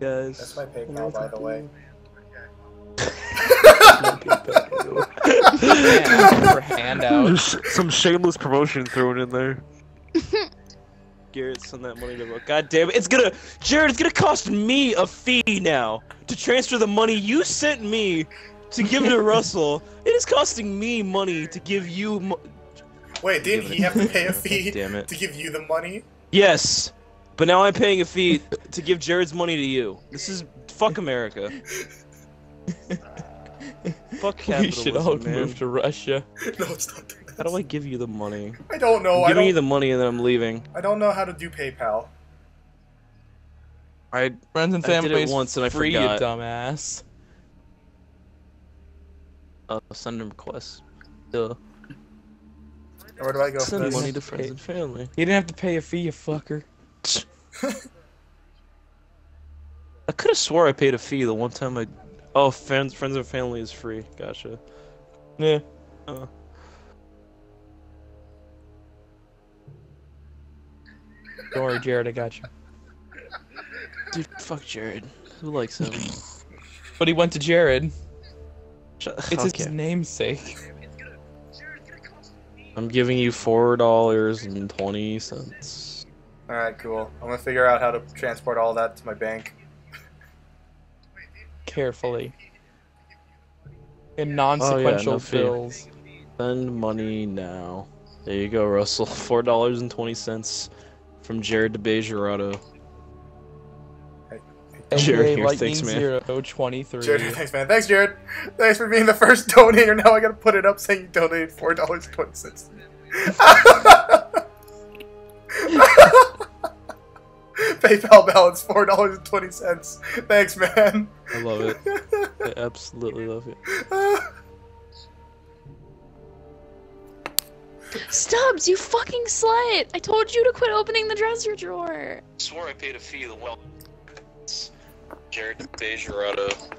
Guys. That's my PayPal, by the way. Man, for handouts. Some shameless promotion thrown in there. Garrett, send that money to Ro- God damn it! It's gonna, Jared. It's gonna cost me a fee now to transfer the money you sent me to give to Russell. It is costing me money to give you. Mo- Wait, didn't he have to pay a fee damn it. to give you the money? yes, but now I'm paying a fee to give Jared's money to you. This is fuck America. fuck capitalism, We should all man. move to Russia. No, it's not. Doing How do I give you the money? I don't know. I'm I giving you don't. the money and then I'm leaving. I don't know how to do PayPal. I Friends and I did it family once and I free, forgot. you dumbass. uh, send a request. Duh. Where do I go Send this? money to friends and family. You didn't have to pay a fee, you fucker. I could have swore I paid a fee the one time I. Oh, friends, friends and family is free. Gotcha. Yeah. Uh, Don't worry, Jared, I got you. dude, fuck Jared. Who likes him? But he went to Jared. Shut- It's okay. his namesake. I'm giving you four dollars and twenty cents. Alright, cool. I'm gonna figure out how to transport all that to my bank. Carefully. In non-sequential oh, no fee. bills. Send money now. There you go, Russell. Four dollars and twenty cents from Jared to Bejarato. Jared here, Lightning thanks, man. Zero 23. Jared, thanks, man. Thanks, Jared. Thanks for being the first donator. Now I gotta put it up saying you donated four dollars twenty cents. PayPal balance four dollars and twenty cents. Thanks, man. I love it. I absolutely love it. Stubbs, you fucking slut! I told you to quit opening the dresser drawer. I Swore I paid a fee the well. Jared to Bejarato.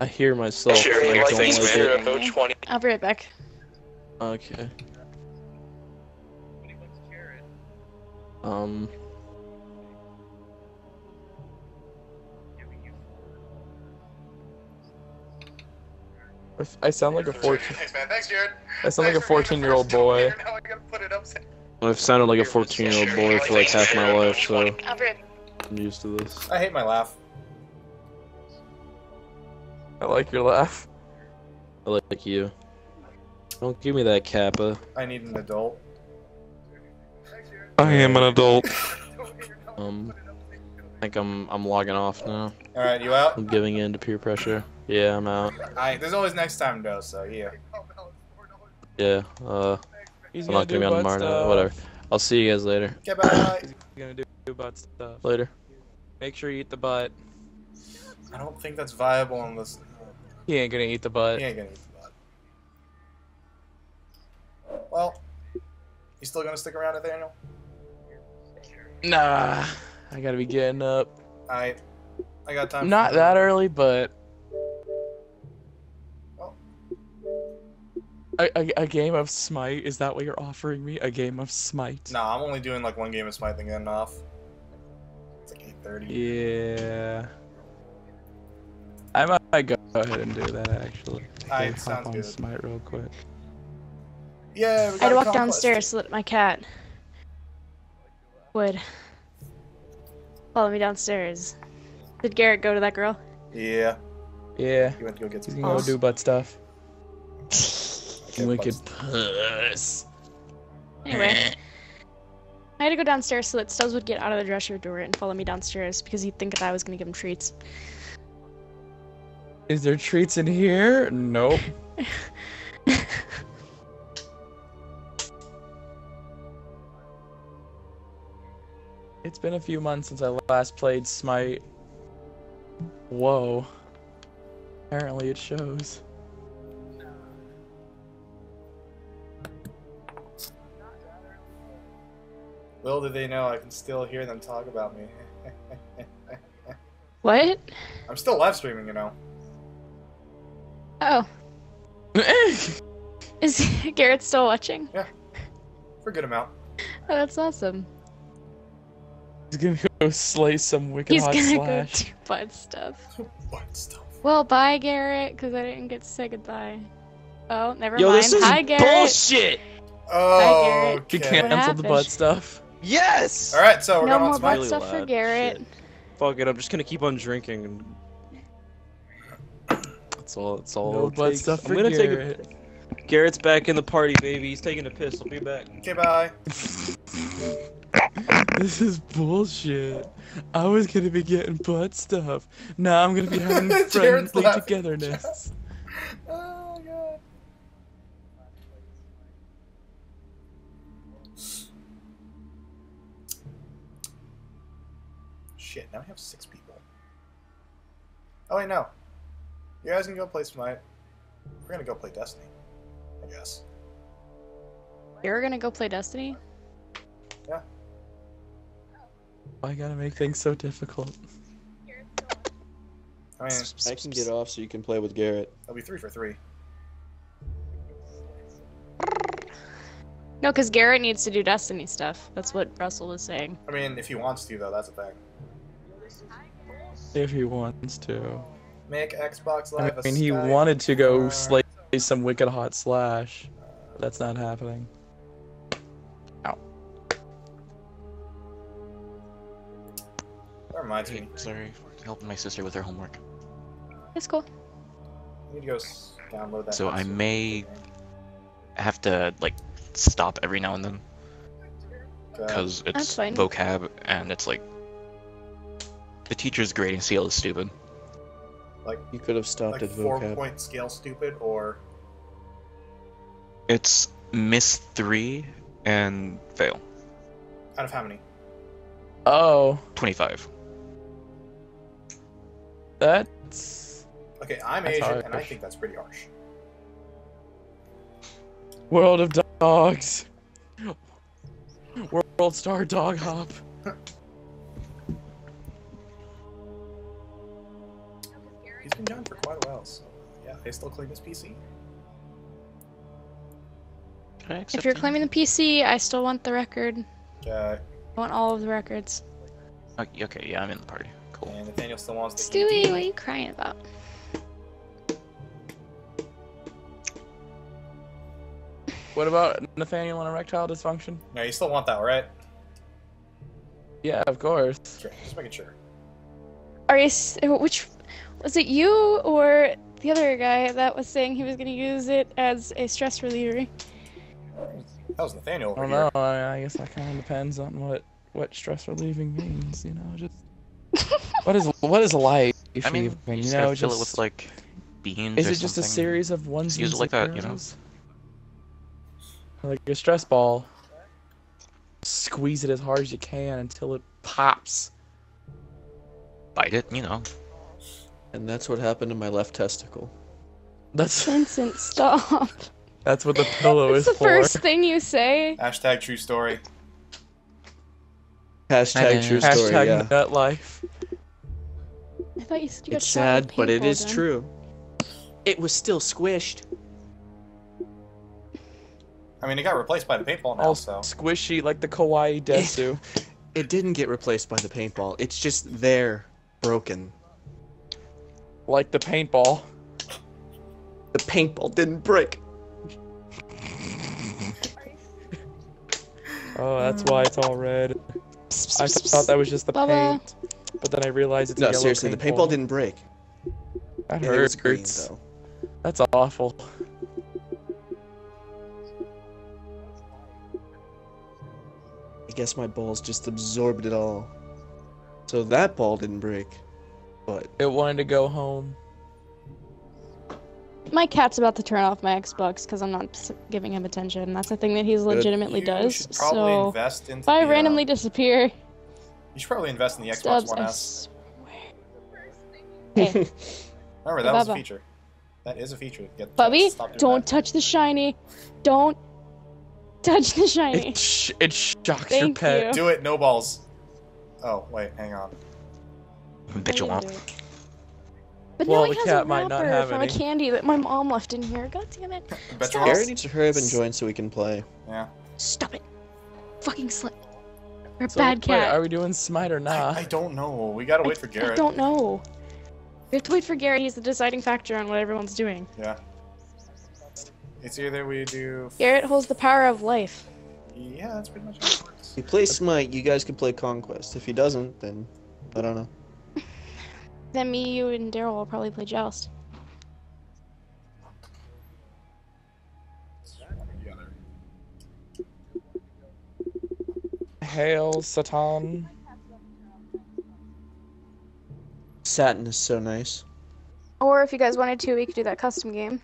I hear myself. Jared, I like don't thanks, like man. it. Vote 20. I'll be right back. Okay. Um. I sound like a 14. Thanks, man. Thanks, Jared. I sound like a Thanks for being the 14-year-old boy. Now I gotta put it up. I've sounded like a 14 year old boy for like half my life, so I'll be right I'm used to this. I hate my laugh. I like your laugh. I like you. Don't give me that kappa. I need an adult. I am an adult. Um, I think I'm I'm logging off now. All right, you out? I'm giving in to peer pressure. Yeah, I'm out. I, there's always next time though, so yeah. Yeah. Uh, He's I'm not gonna be on butt tomorrow night. Whatever. I'll see you guys later. Okay, bye. He's gonna do, do butt stuff. Later. Make sure you eat the butt. I don't think that's viable unless He ain't gonna eat the butt. he ain't gonna eat the butt. Well, you still gonna stick around, Nathaniel? Nah. I gotta be getting up. I, I got time. Not for that early, but A, a, a game of Smite? Is that what you're offering me? A game of Smite? Nah, I'm only doing like one game of Smite then getting off. It's like 8:30. Yeah. I might go ahead and do that actually. I Okay, sounds hop on good. Smite real quick. Yeah, we got I had to walk downstairs so that my cat would follow me downstairs. Did Garrett go to that girl? Yeah, Yeah. he went to go get He's some gonna go do butt stuff. Okay, Wicked puss. Anyway. I had to go downstairs so that Stubbs would get out of the dresser door and follow me downstairs because he'd think that I was gonna give him treats. Is there treats in here? Nope. It's been a few months since I last played Smite. Whoa. Apparently it shows. Little do they know I can still hear them talk about me. What? I'm still live streaming, you know. Oh, is Garrett still watching? Yeah. For a good amount. Oh, that's awesome. He's gonna go slay some wicked He's hot gonna slash. go do butt stuff. What stuff? Well, bye, Garrett, because I didn't get to say goodbye. Oh, never Yo, mind. this is Hi, Garrett. bullshit. Oh, Garrett. He okay. can't- canceled the butt stuff. Yes. All right, so we're No going on more Smite. butt stuff for. Garrett. Shit. Fuck it. I'm just gonna keep on drinking. And... That's all. That's all. No it butt takes. stuff I'm for gonna Garrett. take a. Garrett's back in the party, baby. He's taking a piss. I'll be back. Okay, bye. This is bullshit. I was gonna be getting butt stuff. Now I'm gonna be having Jared's friendly laughing. togetherness. Oh god. Shit, now we have six people. Oh wait, no. You guys can go play Smite. We're gonna go play Destiny. I guess. You're gonna go play Destiny? Yeah. Why gotta make things so difficult? I mean, I can get off so you can play with Garrett. I'll be three for three. No, because Garrett needs to do Destiny stuff. That's what Russell was saying. I mean, if he wants to, though, that's a thing. If he wants to. Make Xbox I Live. a mean, he Skype wanted to go bar. slay some wicked hot slash. But that's not happening. That reminds Hey, me. sorry, helping my sister with her homework. It's cool. I need to go download that. So I may have to like stop every now and then because it's vocab and it's like the teacher's grading scale is stupid. like You could have stopped like at four vocab. point scale stupid or It's miss three and fail out of how many? Oh, twenty-five. that's Okay, I'm That's Asian and I think that's pretty harsh. World of Dogs. World Star Dog Hop. been gone for quite a while, so yeah, I still claim his PC. If you're him? claiming the PC, I still want the record. Okay, I want all of the records. Okay, okay, yeah, I'm in the party. Cool. and Nathaniel still wants the Stewie, ED. what are you crying about? What about Nathaniel and erectile dysfunction? No, you still want that, right? Yeah, of course. Sure, just making sure. Are you? Which was it? You or the other guy that was saying he was gonna use it as a stress reliever? That was Nathaniel I don't here. know. I, I guess that kind of depends on what what stress relieving means. You know, just what is what is life? I mean, you you just know, gotta fill it with like beans. is or it just a series of ones Just use it like that, you know? Like a stress ball. Squeeze it as hard as you can until it pops. Bite it, you know. And that's what happened to my left testicle. That's Vincent, stop. that's what the pillow is. That's is the for. first thing you say. Hashtag true story. Hashtag true story, Hashtag yeah. nut life. I thought you said you got It's sad, but it is paintball is gun. true. It was still squished. I mean, it got replaced by the paintball now, All so. squishy like the kawaii Desu. It didn't get replaced by the paintball. It's just there, broken. Like the paintball. The paintball didn't break. Oh, that's why it's all red. I thought that was just the Bubba. paint, but then I realized it's No, a yellow seriously, the paintball didn't break. That It was green, hurts. though. That's awful. I guess my balls just absorbed it all. So that ball didn't break. But It wanted to go home. My cat's about to turn off my Xbox because I'm not giving him attention. That's a thing that he legitimately You does. So invest into if I the, uh, randomly disappear, You should probably invest in the Xbox Stubbs, One I S. Hey, Remember, that was a feature. That is a feature. Get, Bubby, stop don't that. touch the shiny. Don't touch the shiny. It, sh- it shocks your Thank pet. you. Do it, no balls. Oh, wait, hang on. Bet you I won't. didn't do it. But Well, now he the has cat a might not wrapper have from any. a candy that my mom left in here. God damn it. Bet Stop. won't. Garrett needs to hurry up and join so we can play. Yeah. Stop it. Fucking slut. You're a So, bad wait, cat. are we doing Smite or I, not? I don't know. We gotta wait for Garrett. I don't know. We have to wait for Garrett. He's the deciding factor on what everyone's doing. Yeah. It's either we do. Garrett holds the power of life. Yeah, that's pretty much how it works. If he plays Smite, you guys can play Conquest. If he doesn't, then I don't know. Then me, you, and Daryl will probably play Joust. Hail Satan. Satin is so nice. Or if you guys wanted to, we could do that custom game.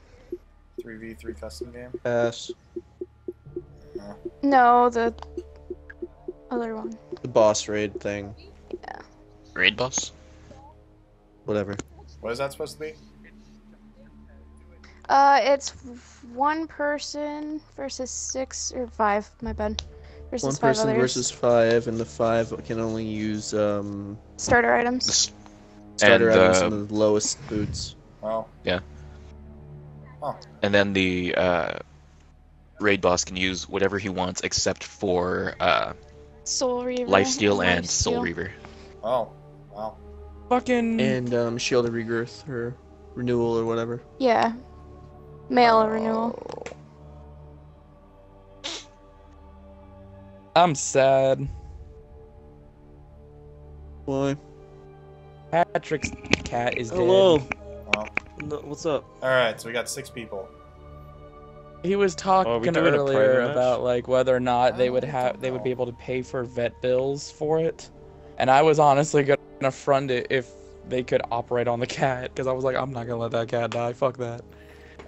3v3 custom game. Pass. No, the other one. The boss raid thing. Yeah. Raid boss? Whatever. What is that supposed to be? Uh, it's one person versus six or five. My bad. Versus One five person others. versus five, and the five can only use um starter items. This- starter And, items uh, and the lowest boots. Oh. Yeah. Oh. And then the uh, raid boss can use whatever he wants except for uh, Soul Reaver. Life Lifesteal and Lifesteal. Soul Reaver. Oh. Wow. Fucking. And um Shield of Regrowth or renewal or whatever. Yeah. Mail renewal. I'm sad. Why? Patrick's cat is Hello. dead. Well. No, what's up? Alright, so we got six people. He was talking doing earlier about like whether or not they would have they would be able to pay for vet bills for it, and I was honestly gonna front it if they could operate on the cat because I was like I'm not gonna let that cat die. Fuck that.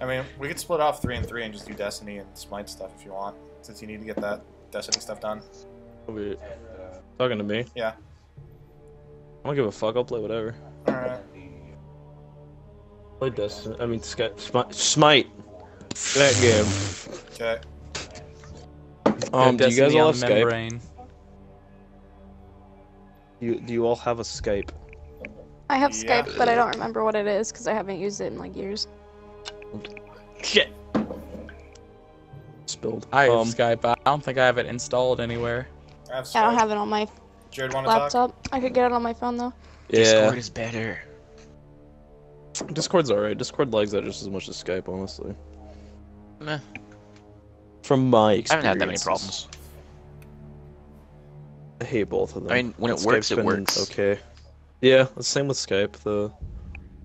I mean, we could split off three and three and just do Destiny and Smite stuff if you want, since you need to get that Destiny stuff done. Wait. Talking to me? Yeah. I don't give a fuck. I'll play whatever. Alright. Play Destiny. I mean, Sky, Smite. Smite. That game. Okay. Um, do you guys Destiny all on have Skype? membrane. You, do you all have a Skype? I have Yeah. Skype, but I don't remember what it is because I haven't used it in like years. Shit. Spilled. I have um, Skype. but I don't think I have it installed anywhere. I have I don't Skype. have it on my Jared, want to talk? laptop. I could get it on my phone though. Yeah. Discord is better. Discord's alright. Discord lags out just as much as Skype, honestly. Meh. From my experience. I experience. haven't had that many problems. I hate both of them. I mean, when it Skype's works, it works. Okay. Yeah, the same with Skype. The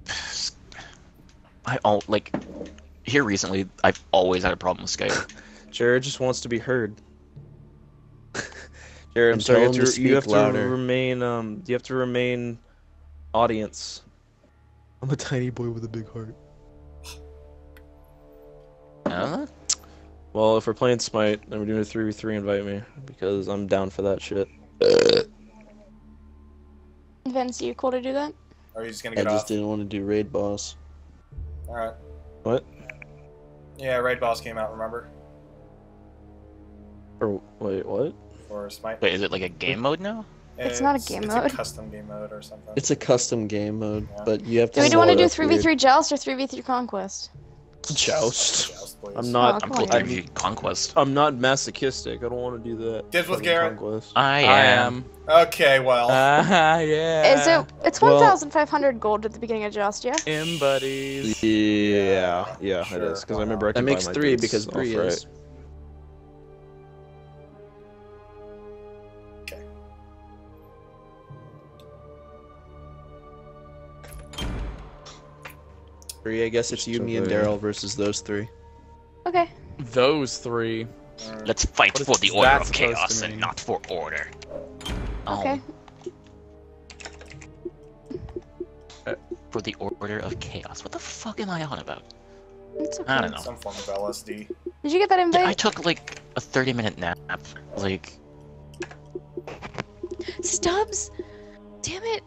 I all like here recently. I've always had a problem with Skype. Jared just wants to be heard. Jared, I'm sorry. You have to, to you have speak to louder. remain. Um, you have to remain audience. I'm a tiny boy with a big heart. Huh? Well, if we're playing Smite and we're doing a three v three, invite me because I'm down for that shit. Vince, you cool to do that? Or are you just gonna I get just off? didn't want to do raid boss. Alright. What? Yeah, Raid Boss came out, remember? Or wait, what? For Smite. Wait, is it like a game mode now? It's not a game it's mode. It's a custom game mode or something. It's a custom game mode, Yeah. but you have to. Do we want to do three v three Joust or three v three Conquest? Joust. Joust. I'm not. Oh, I'm come full on. 3v Conquest. I'm not masochistic. I don't want to do that. Dibs with Fucking Garrett. Conquest. I I am. am. Okay, well. Ah, yeah. Is it? It's Well- 1,500 gold at the beginning of Joust, yeah. In buddies. Yeah, yeah, Sure, it is. Because why I remember I That can buy makes my three because off Bree right. is. Okay. Bree, I guess it's you, So me, and. Daryl versus those three. Okay. Those three. Let's fight What for the order of chaos and not for order. Oh, Okay. For the order of chaos. What the fuck am I on about? It's okay. I don't know. Some form of LSD. Did you get that Yeah, invite? I took like a 30 minute nap. Like, Stubbs. Damn it.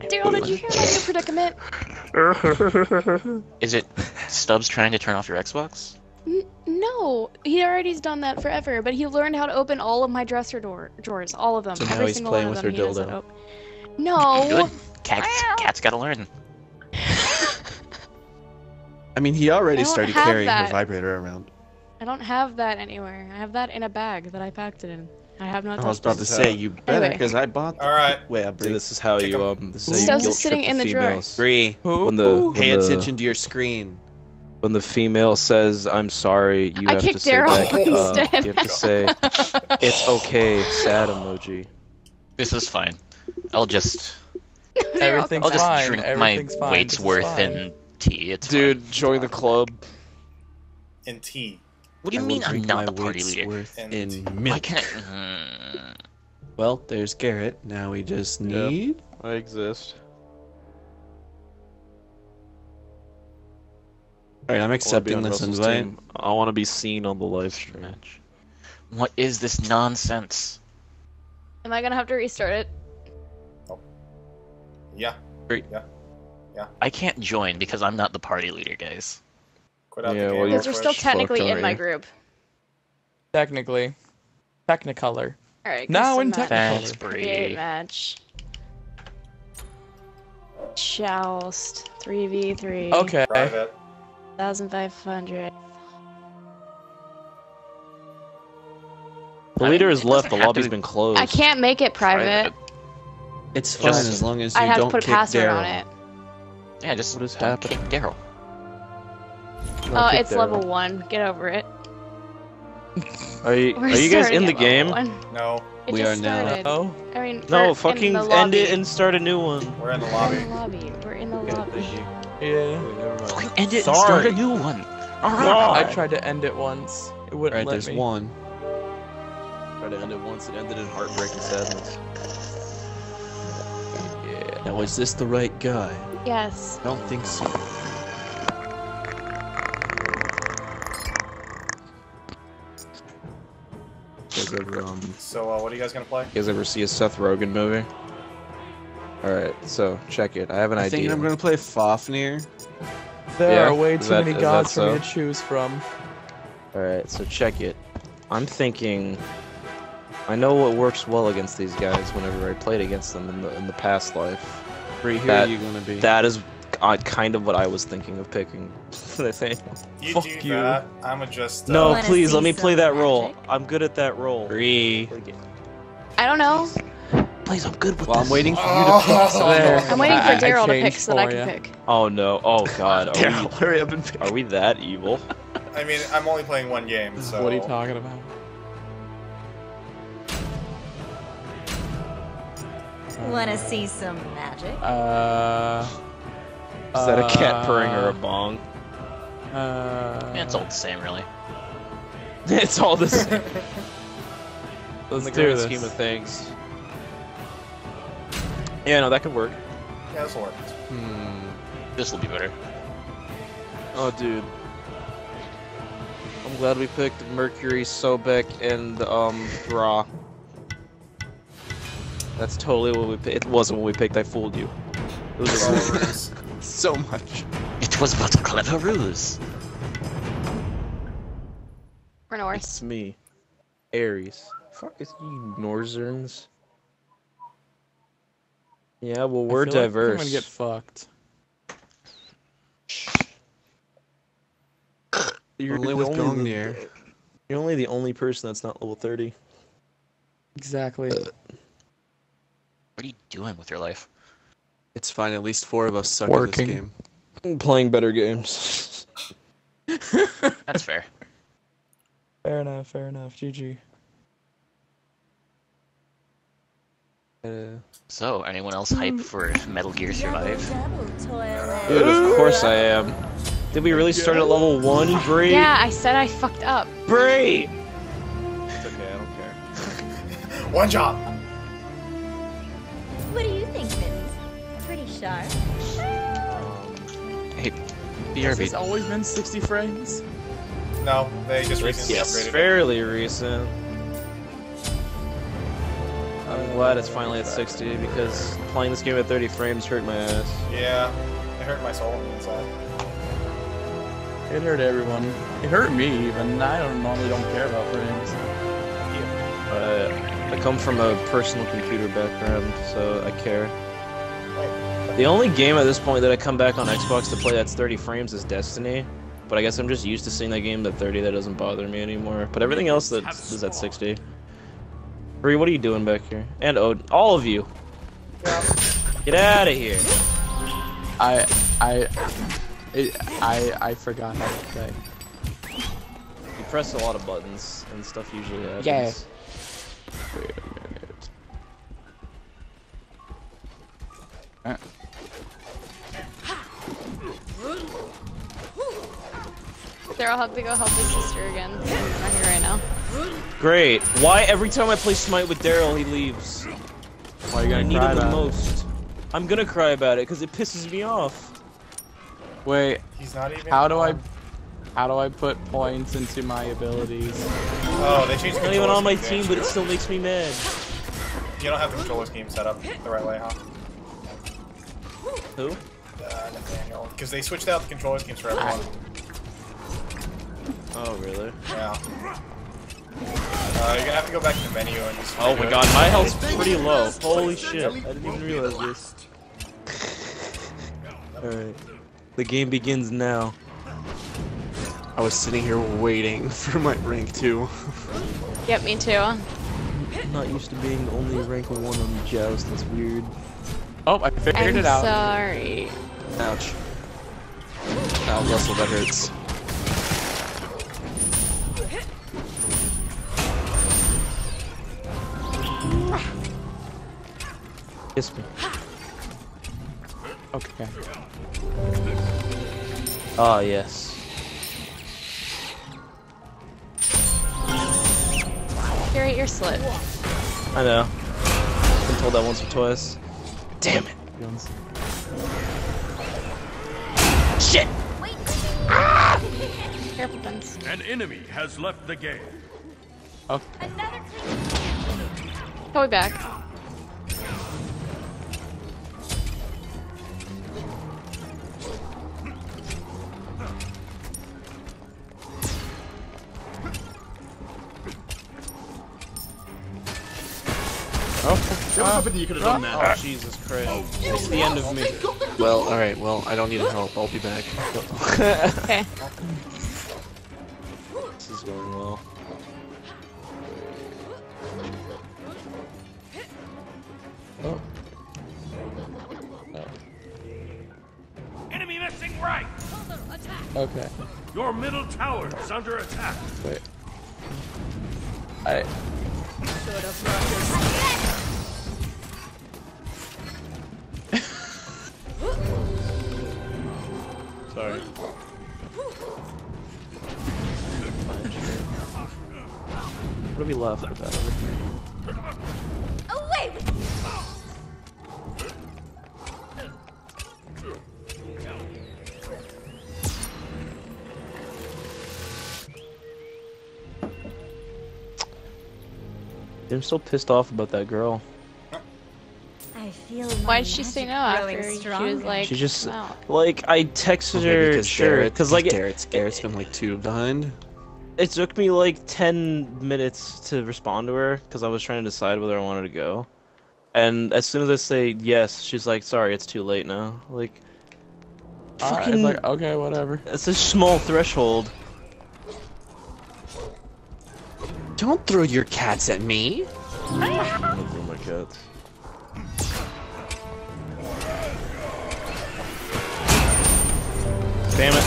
Daryl, did you hear about your predicament? is it Stubbs trying to turn off your Xbox? N- no, he already's done that forever. But he learned how to open all of my dresser door drawers, all of them. So now Every he's single playing one with of them. her he doesn't dildo. op- No. Good. Cats, cats gotta learn. I mean, he already started carrying that. her vibrator around. I don't have that anywhere. I have that in a bag that I packed it in. I have not I was about to say, you better, Anyway. because I bought them. Alright. Wait, Bree. See, this is how Kick you 'em. um. This is how you Stubbs guilt sitting trip in the the drawer. females. Bree, When the when pay the, attention to your screen. when the female says "I'm sorry," you I have to say Daryl back, uh, you have to say it's okay. Sad emoji. This is fine. I'll just, Everything's I'll just fine. drink Everything's my fine. weight's This worth in tea. It's Dude, join the club. In tea. What do you will mean I'm not the party leader? worth And- in Why milk. can't I? Mm. Well, there's Garrett. Now we just Yep. need. I exist. Alright, I'm I wanna be accepting this Russell's invite. team. I want to be seen on the live stream. What is this nonsense? Am I gonna have to restart it? Oh. Yeah. Great. Yeah. Yeah. I can't join because I'm not the party leader, guys. Quit out Yeah, the game. well, real Because you're still technically fucked in my group. Technically. Technicolor. Alright. Now in match. Technicolor. Thanks, Create Bree. match. Joust. 3v3. Okay. Private. 1,500. The I leader has left. The doesn't have lobby's to- been closed. I can't make it private. It's fine Just- as long as you I have don't to put a kick password Daryl. on it. Yeah, just What is don't happening? kick Daryl. Oh, kick it's Daryl. level 1. Get over it. Are you, We're are you guys in the game? one. No, It We are now. Oh. I mean, No, we're fucking end it and start a new one. we're in the We're lobby. in the lobby. We're in the Okay, lobby. thank. Yeah. Wait, never mind. Fucking end it and start a new one. I tried to end it once. It wouldn't Alright, let there's me. one. Tried to end it once. It ended in heartbreak and sadness. Yeah. Now, is this the right guy? Yes. I don't think so. Guys ever um? So, uh, what are you guys gonna play? You guys ever see a Seth Rogen movie? All right, so check it. I have an I idea. think I'm gonna play Fafnir. There Yeah? are way too that- many is that gods for me to choose from. All right, so check it. I'm thinking. I know what works well against these guys whenever I played against them in the in the past life. Bree, who That- are you gonna be? That is uh, kind of what I was thinking of picking. they say. You Fuck do you. that. I'ma just. Uh, No, Wanna please let me play some that role. I'm good at that role. Bree. I don't know. Please, I'm good with Well, I'm waiting for you to pick. Oh, There. I'm waiting I- I for Daryl to pick so that I can ya. pick. Oh no! Oh god! Are Daryl, we, hurry up and pick. are we that evil? I mean, I'm only playing one game, so. What are you talking about? Wanna see some magic? Uh. Is that a cat purring or a uh, bong? Uh. Yeah, it's all the same, really. it's all the same. Let's in the do grand this. scheme of things. Yeah, no, that could work. Yeah, this will work. Hmm. This will be better. Oh, dude. I'm glad we picked Mercury, Sobek, and um Ra. That's totally what we picked. It wasn't what we picked. I fooled you. It was a All ruse. ruse. So much. It was but a clever ruse. We're Norse. It's me, Ares. Fuck is you Northerns. Yeah, well we're feel like diverse. I'm gonna get fucked. You're Only with only- Gongnir. You're only the only person that's not level 30. Exactly. What are you doing with your life? It's fine. At least four of us suck Working. at this game. Playing better games. That's fair. Fair enough. Fair enough. GG. Uh, So, anyone else hype for Metal Gear Survive? dude, of course I am. Did we really start at level 1, Bree? Yeah, I said I fucked up. Bree! It's okay. I don't care. One job. Pretty sharp. Hey, Has BRB. this always been 60 frames? No, they just recently It's upgraded. it. fairly recent. I'm glad it's finally at 60 because playing this game at 30 frames hurt my ass. Yeah, it hurt my soul inside. It hurt everyone. It hurt me even. I don't normally don't care about frames. But I come from a personal computer background, so I care. The only game at this point that I come back on Xbox to play that's 30 frames is Destiny. But I guess I'm just used to seeing that game at 30. That doesn't bother me anymore. But everything else that is at 60. Bree, what are you doing back here? And Odin, all of you, get out of here. I I it, I I forgot how to play. You press a lot of buttons, and stuff usually happens. Yeah. Wait a minute. Uh, Daryl have to go help his sister again. He's not here right now. Great. Why every time I play Smite with Daryl, he leaves? Why are you I gonna need cry him the about it? most. I'm gonna cry about it because it pisses me off. Wait, He's not even. how do I how do I put points into my abilities? Oh, they changed the not even on my scheme, team, but it still makes me mad. You don't have the controller scheme set up the right way, huh? Who? Uh, Nathaniel. Because they switched out the controller schemes for everyone. Oh, really? Yeah. Uh, you're gonna have to go back to the menu and just. Oh redo my it. god, my health's pretty low. Holy shit. I didn't even realize this. Alright. The game begins now. I was sitting here waiting for my rank two. Yep, me too. I'm not used to being only rank 1 on the Joust, that's weird. Oh, I figured I'm it out. sorry. Ouch. Ow, Russell, that hurts. Kiss me. Okay. Ah, yes. You're at your slit. I know. Been told that once or twice. Damn it. Guns. Shit! Careful, Vince. An enemy has left the game. Okay. He'll be back. Oh, you could have done Oh, Jesus Christ. It's the end of me. Well, alright, well, I don't need help. I'll be back. Okay. This is going well. Okay. Your middle tower is under attack. Wait. I. Sorry. What are we laughing about? I'm still pissed off about that girl. I feel Why did she say no after she was like, She just no. like I texted Maybe her because sure Garrett, because like it, Garrett's, Garrett's been like two behind. it took me like 10 minutes to respond to her because I was trying to decide whether I wanted to go. And as soon as I say yes, she's like, "Sorry, it's too late now." Like, fucking, it's like okay, whatever. it's a small threshold. Don't throw your cats at me. I'm gonna throw my cats. Damn it.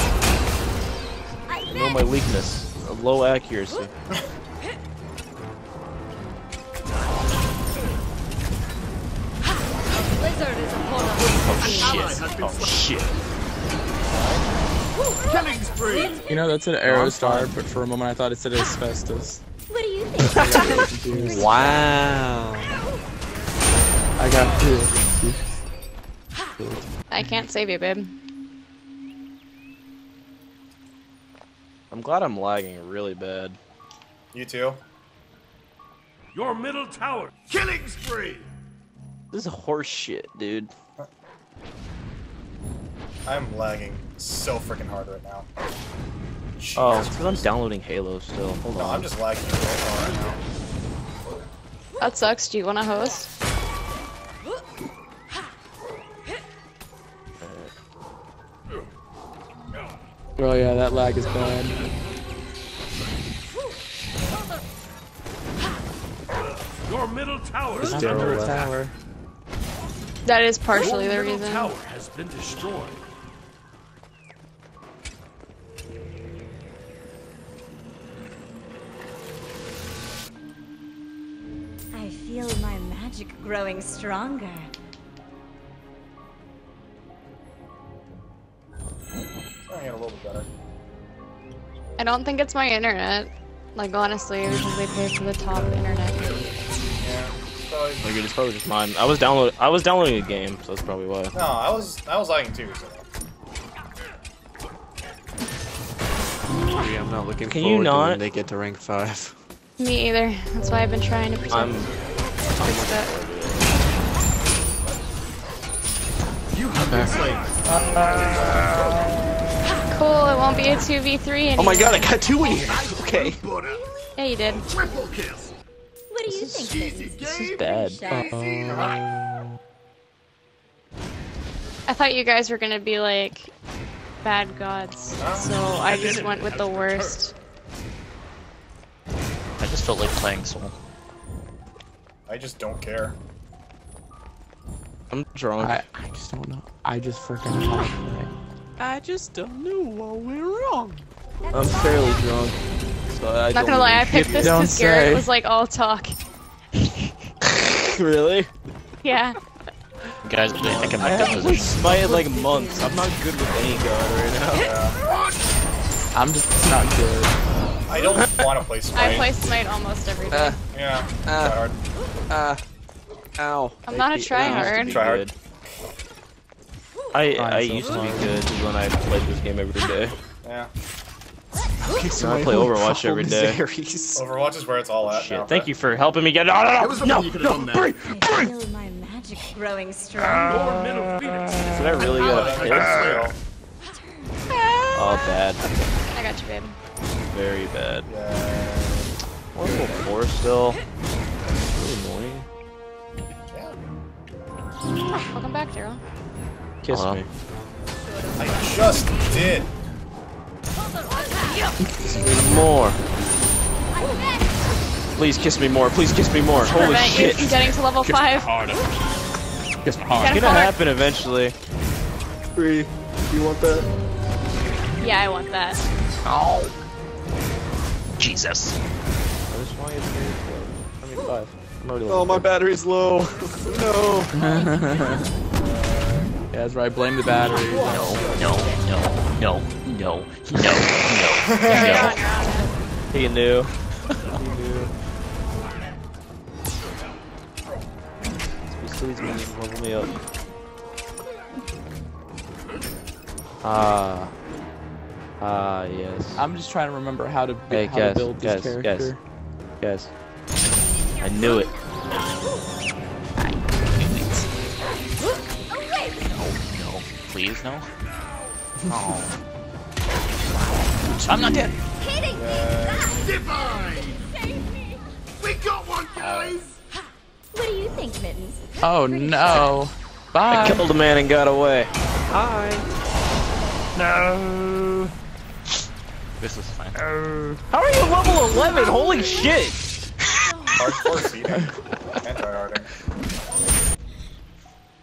I know my weakness. A low accuracy. Blizzard is upon us. Oh shit. Oh shit. Killing spree! You know, that's an said Aerostar, but for a moment I thought it said asbestos. What do you think? I got really confused. Wow. I got two. I can't save you, babe. I'm glad I'm lagging really bad. You too. Your middle tower! Killing spree! This is horse shit, dude. I'm lagging so freaking hard right now. Oh, because I'm downloading Halo still. Hold No, on. I'm just lagging right now. That sucks. Do you want to host? Oh yeah, that lag is bad. Your middle tower It's is under under attack. tower. That is partially Your the reason. tower has been destroyed. Growing stronger. I get a little bit better. I don't think it's my internet. Like honestly, because they pay for the top internet. Yeah. Probably. Like, it's probably just mine. I was download. I was downloading a game, so that's probably why. No, I was I was lagging too. So. Maybe I'm not looking Can you forward to not? when they get to rank five. Me either. That's why I've been trying to protect I'm. Fix that. You have been slain. Uh, cool. It won't be a two v three anymore. Oh my god, I got two in here. Okay. Yeah, you did. Triple kill. What do you think? Easy Mittens? This is game. bad. Shy? I thought you guys were gonna be like bad gods, um, so I just went with the worst. I just felt like playing Sol. I just don't care. I'm drunk. I, I just don't know. I just freaking want to play. I just don't know what went wrong. I'm fairly drunk. So I Not don't gonna lie, I picked this because Garrett was like all talk. really? Yeah. Guys, what do you think I my haven't played position? Smite in like months. I'm not good with any god right now. I'm just not good. I don't want to play Smite. I play Smite almost every day. Uh, Yeah. Ah. try hard. ah, ow. I'm not a used tryhard. Try hard. I I used to be good when I played this game every day. Yeah. Okay, Now I play Overwatch every day. problem day. is Ares. Overwatch is where it's all at Shit. now. Thank you for helping me get. No, no, There no, was no, nothing no, you could have done there. Feel my magic growing strong. Your middle phoenix is Did I really Oh, get that a makes kill? Oh, bad. I got you, babe. Very bad. Yeah. One level four still. Welcome back, Daryl. Kiss Hello. me. I just did. Kiss me more. Please kiss me more. Please kiss me more. Holy Prevent you shit. from getting to level five. Harder. Just Get hard. him It's gonna happen eventually. Three. You want that? Yeah, I want that. Oh. Jesus. I just want you to be I mean five. I'm Oh, my battery's low. no. Yeah, that's right. Blame the battery. No, no, no, no, no, no, no, You're no. on, you're on. He knew. he knew. Please, please, level me up. Ah. Ah, yes. I'm just trying to remember how to, Hey, how guys, to build this guys, character. guys. Guys. I knew it. No, please, no. Oh. I'm not dead. divine. We got one, guys. What do you think, Mittens? Oh no. Bye. I killed a man and got away. Hi. No. This is fine. How are you level 11? Holy shit! Hard or seeding. And tryharding.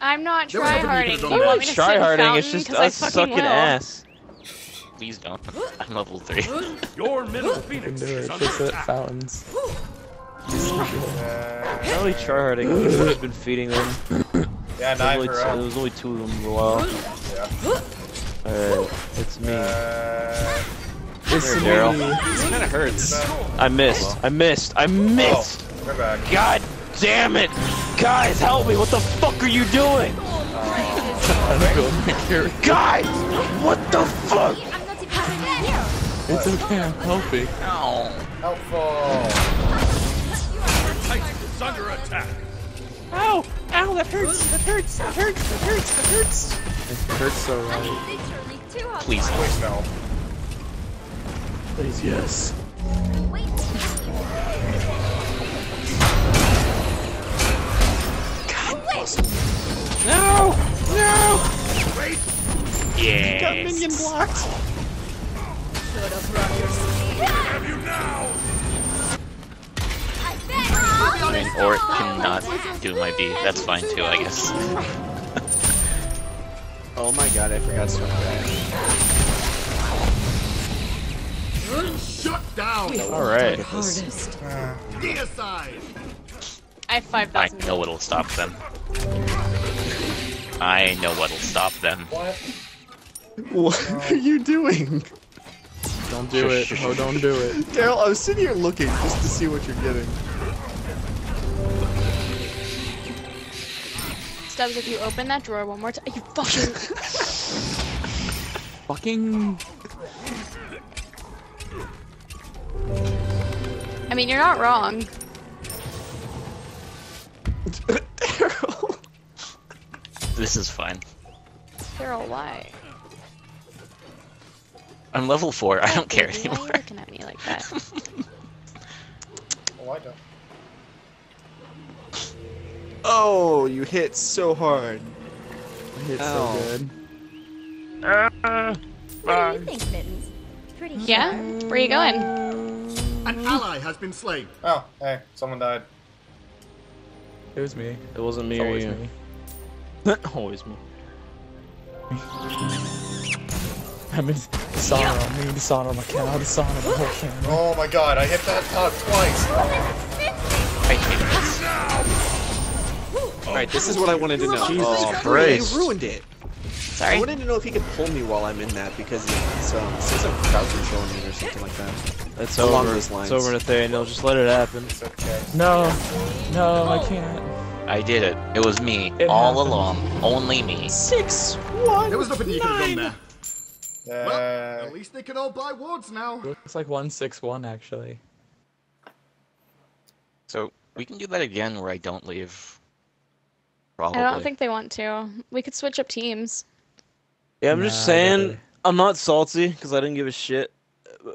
I'm not There was nothing you tryharding. could've done you better. want me to sit in Tryharding, fountain? it's just 'Cause I us fucking sucking will. ass. Please don't. I'm level 3. Your middle Can phoenix do is it. under Just at attack. fountains. Uh, Not really tryharding. We've just been feeding them. yeah, There's nine only, for two, there was only two of them for a while. Yeah. Alright, it's me. Uh, It's There, Daryl. This kind of hurts. I missed. I missed. I missed. oh, we're back. God damn it! Guys, help me! What the fuck are you doing? I don't feel like you're- Guys! What the fuck? I'm not even here. It's okay, I'm helping. Helpful. Titan is under attack. Ow! Ow, that hurts! That hurts! That hurts! That hurts! That hurts! It hurts so right. Literally too hot. Please. Please no. Please, yes. Wait. No! No! Yes. Got minion blocked! Have you now? I mean, or it cannot do my B. That's fine too, I guess. Oh my god, I forgot so Shut down. Alright. Be. I have I know what'll stop them. I know what'll stop them. What? What are you doing? Don't do it. Oh, don't do it. Daryl, I was sitting here looking just to see what you're getting. Stubbs, if you open that drawer one more time, you fucking. Fucking. I mean, you're not wrong. Daryl. This is fine. Daryl, why? I'm level 4, I don't care Baby, Why are you anymore. looking at me like that? Oh, I don't. Oh, you hit so hard. It's Ow. so oh. good. Uh, what do you think, Mittens? Pretty Yeah? sharp. Where are you going? Uh, An ally has been slain. Oh, hey, someone died. It was me. It wasn't me It's or always you. me. Always me. I mean, dishonor on me, dishonor on my channel, dishonor on the whole channel. Oh my god, I hit that top twice. I hate this. Alright, this is what I wanted to know. Jesus oh, Christ. You ruined it. Sorry. I wanted to know if he could pull me while I'm in that because it's um, it says I'm crowd controlling me or something like that. It's Along over. those lines. It's over, Nathaniel. Just let it happen. It's okay. No, no, I can't. I did it. It was me. It all happened. along. Only me. Six, one, There was nothing you could have done there. Uh, Well, at least they can all buy wards now. Looks like 161 actually. So, we can do that again where I don't leave. Probably. I don't think they want to. We could switch up teams. Yeah, I'm Nah, just saying. I'm not salty because I didn't give a shit.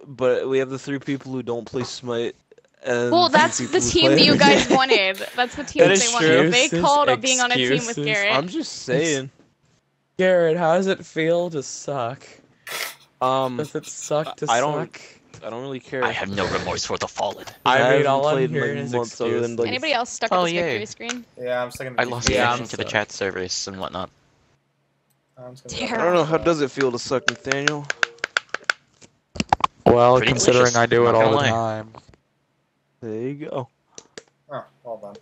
But we have the three people who don't play Smite. And Well, that's the team that you guys day. wanted. That's the team That that is they wanted. true. They Excuses, called being on a team with excuses. Garrett. I'm just saying. Garrett, how does it feel to suck? Um, Does it suck to I don't- suck? I don't really care. I have no remorse for the fallen. I mean, haven't all I'm played in, hearing like, is months other than, like, Anybody else stuck Oh, at this yay. victory screen? yeah, I'm sticking. I lost Yeah, I'm connection to the chat service and whatnot. I'm just gonna- I don't know. How does it feel to suck, Nathaniel? Well, Pretty considering delicious, I do it all the lie. time, There you go. Oh, well done.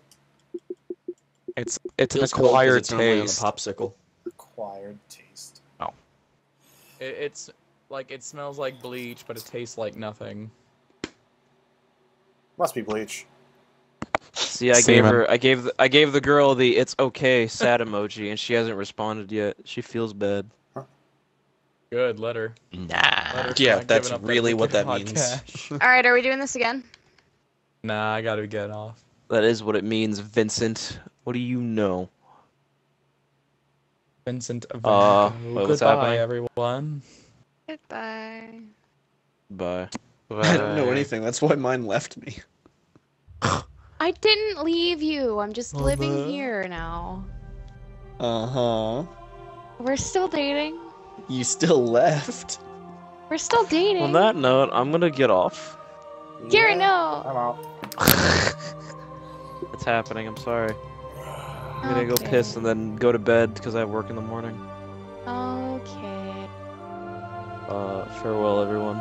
it's it's an Feels cold 'cause acquired it's normally a taste. popsicle. Acquired taste. Oh. It, it's like it smells like bleach, but it tastes like nothing. Must be bleach. See, I gave her. I gave. The, I gave the girl the "it's okay" sad emoji, and she hasn't responded yet. She feels bad. Good, let her. Nah. Let her Yeah, that's giving up really what that hot means. All right, are we doing this again? nah, I gotta get off. That is what it means, Vincent. What do you know? Vincent Uh, Van Gogh. wait, what's Goodbye, happening? everyone. Goodbye. Bye. I don't know anything. That's why mine left me. I didn't leave you. I'm just living here now. Uh huh. We're still dating. You still left. We're still dating. On that note, I'm gonna get off. Garrett, Yeah, no. I'm out. It's happening. I'm sorry. I'm gonna go piss and then go to bed because I have work in the morning. Okay. Uh, farewell, everyone.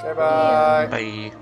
Okay, bye. Bye.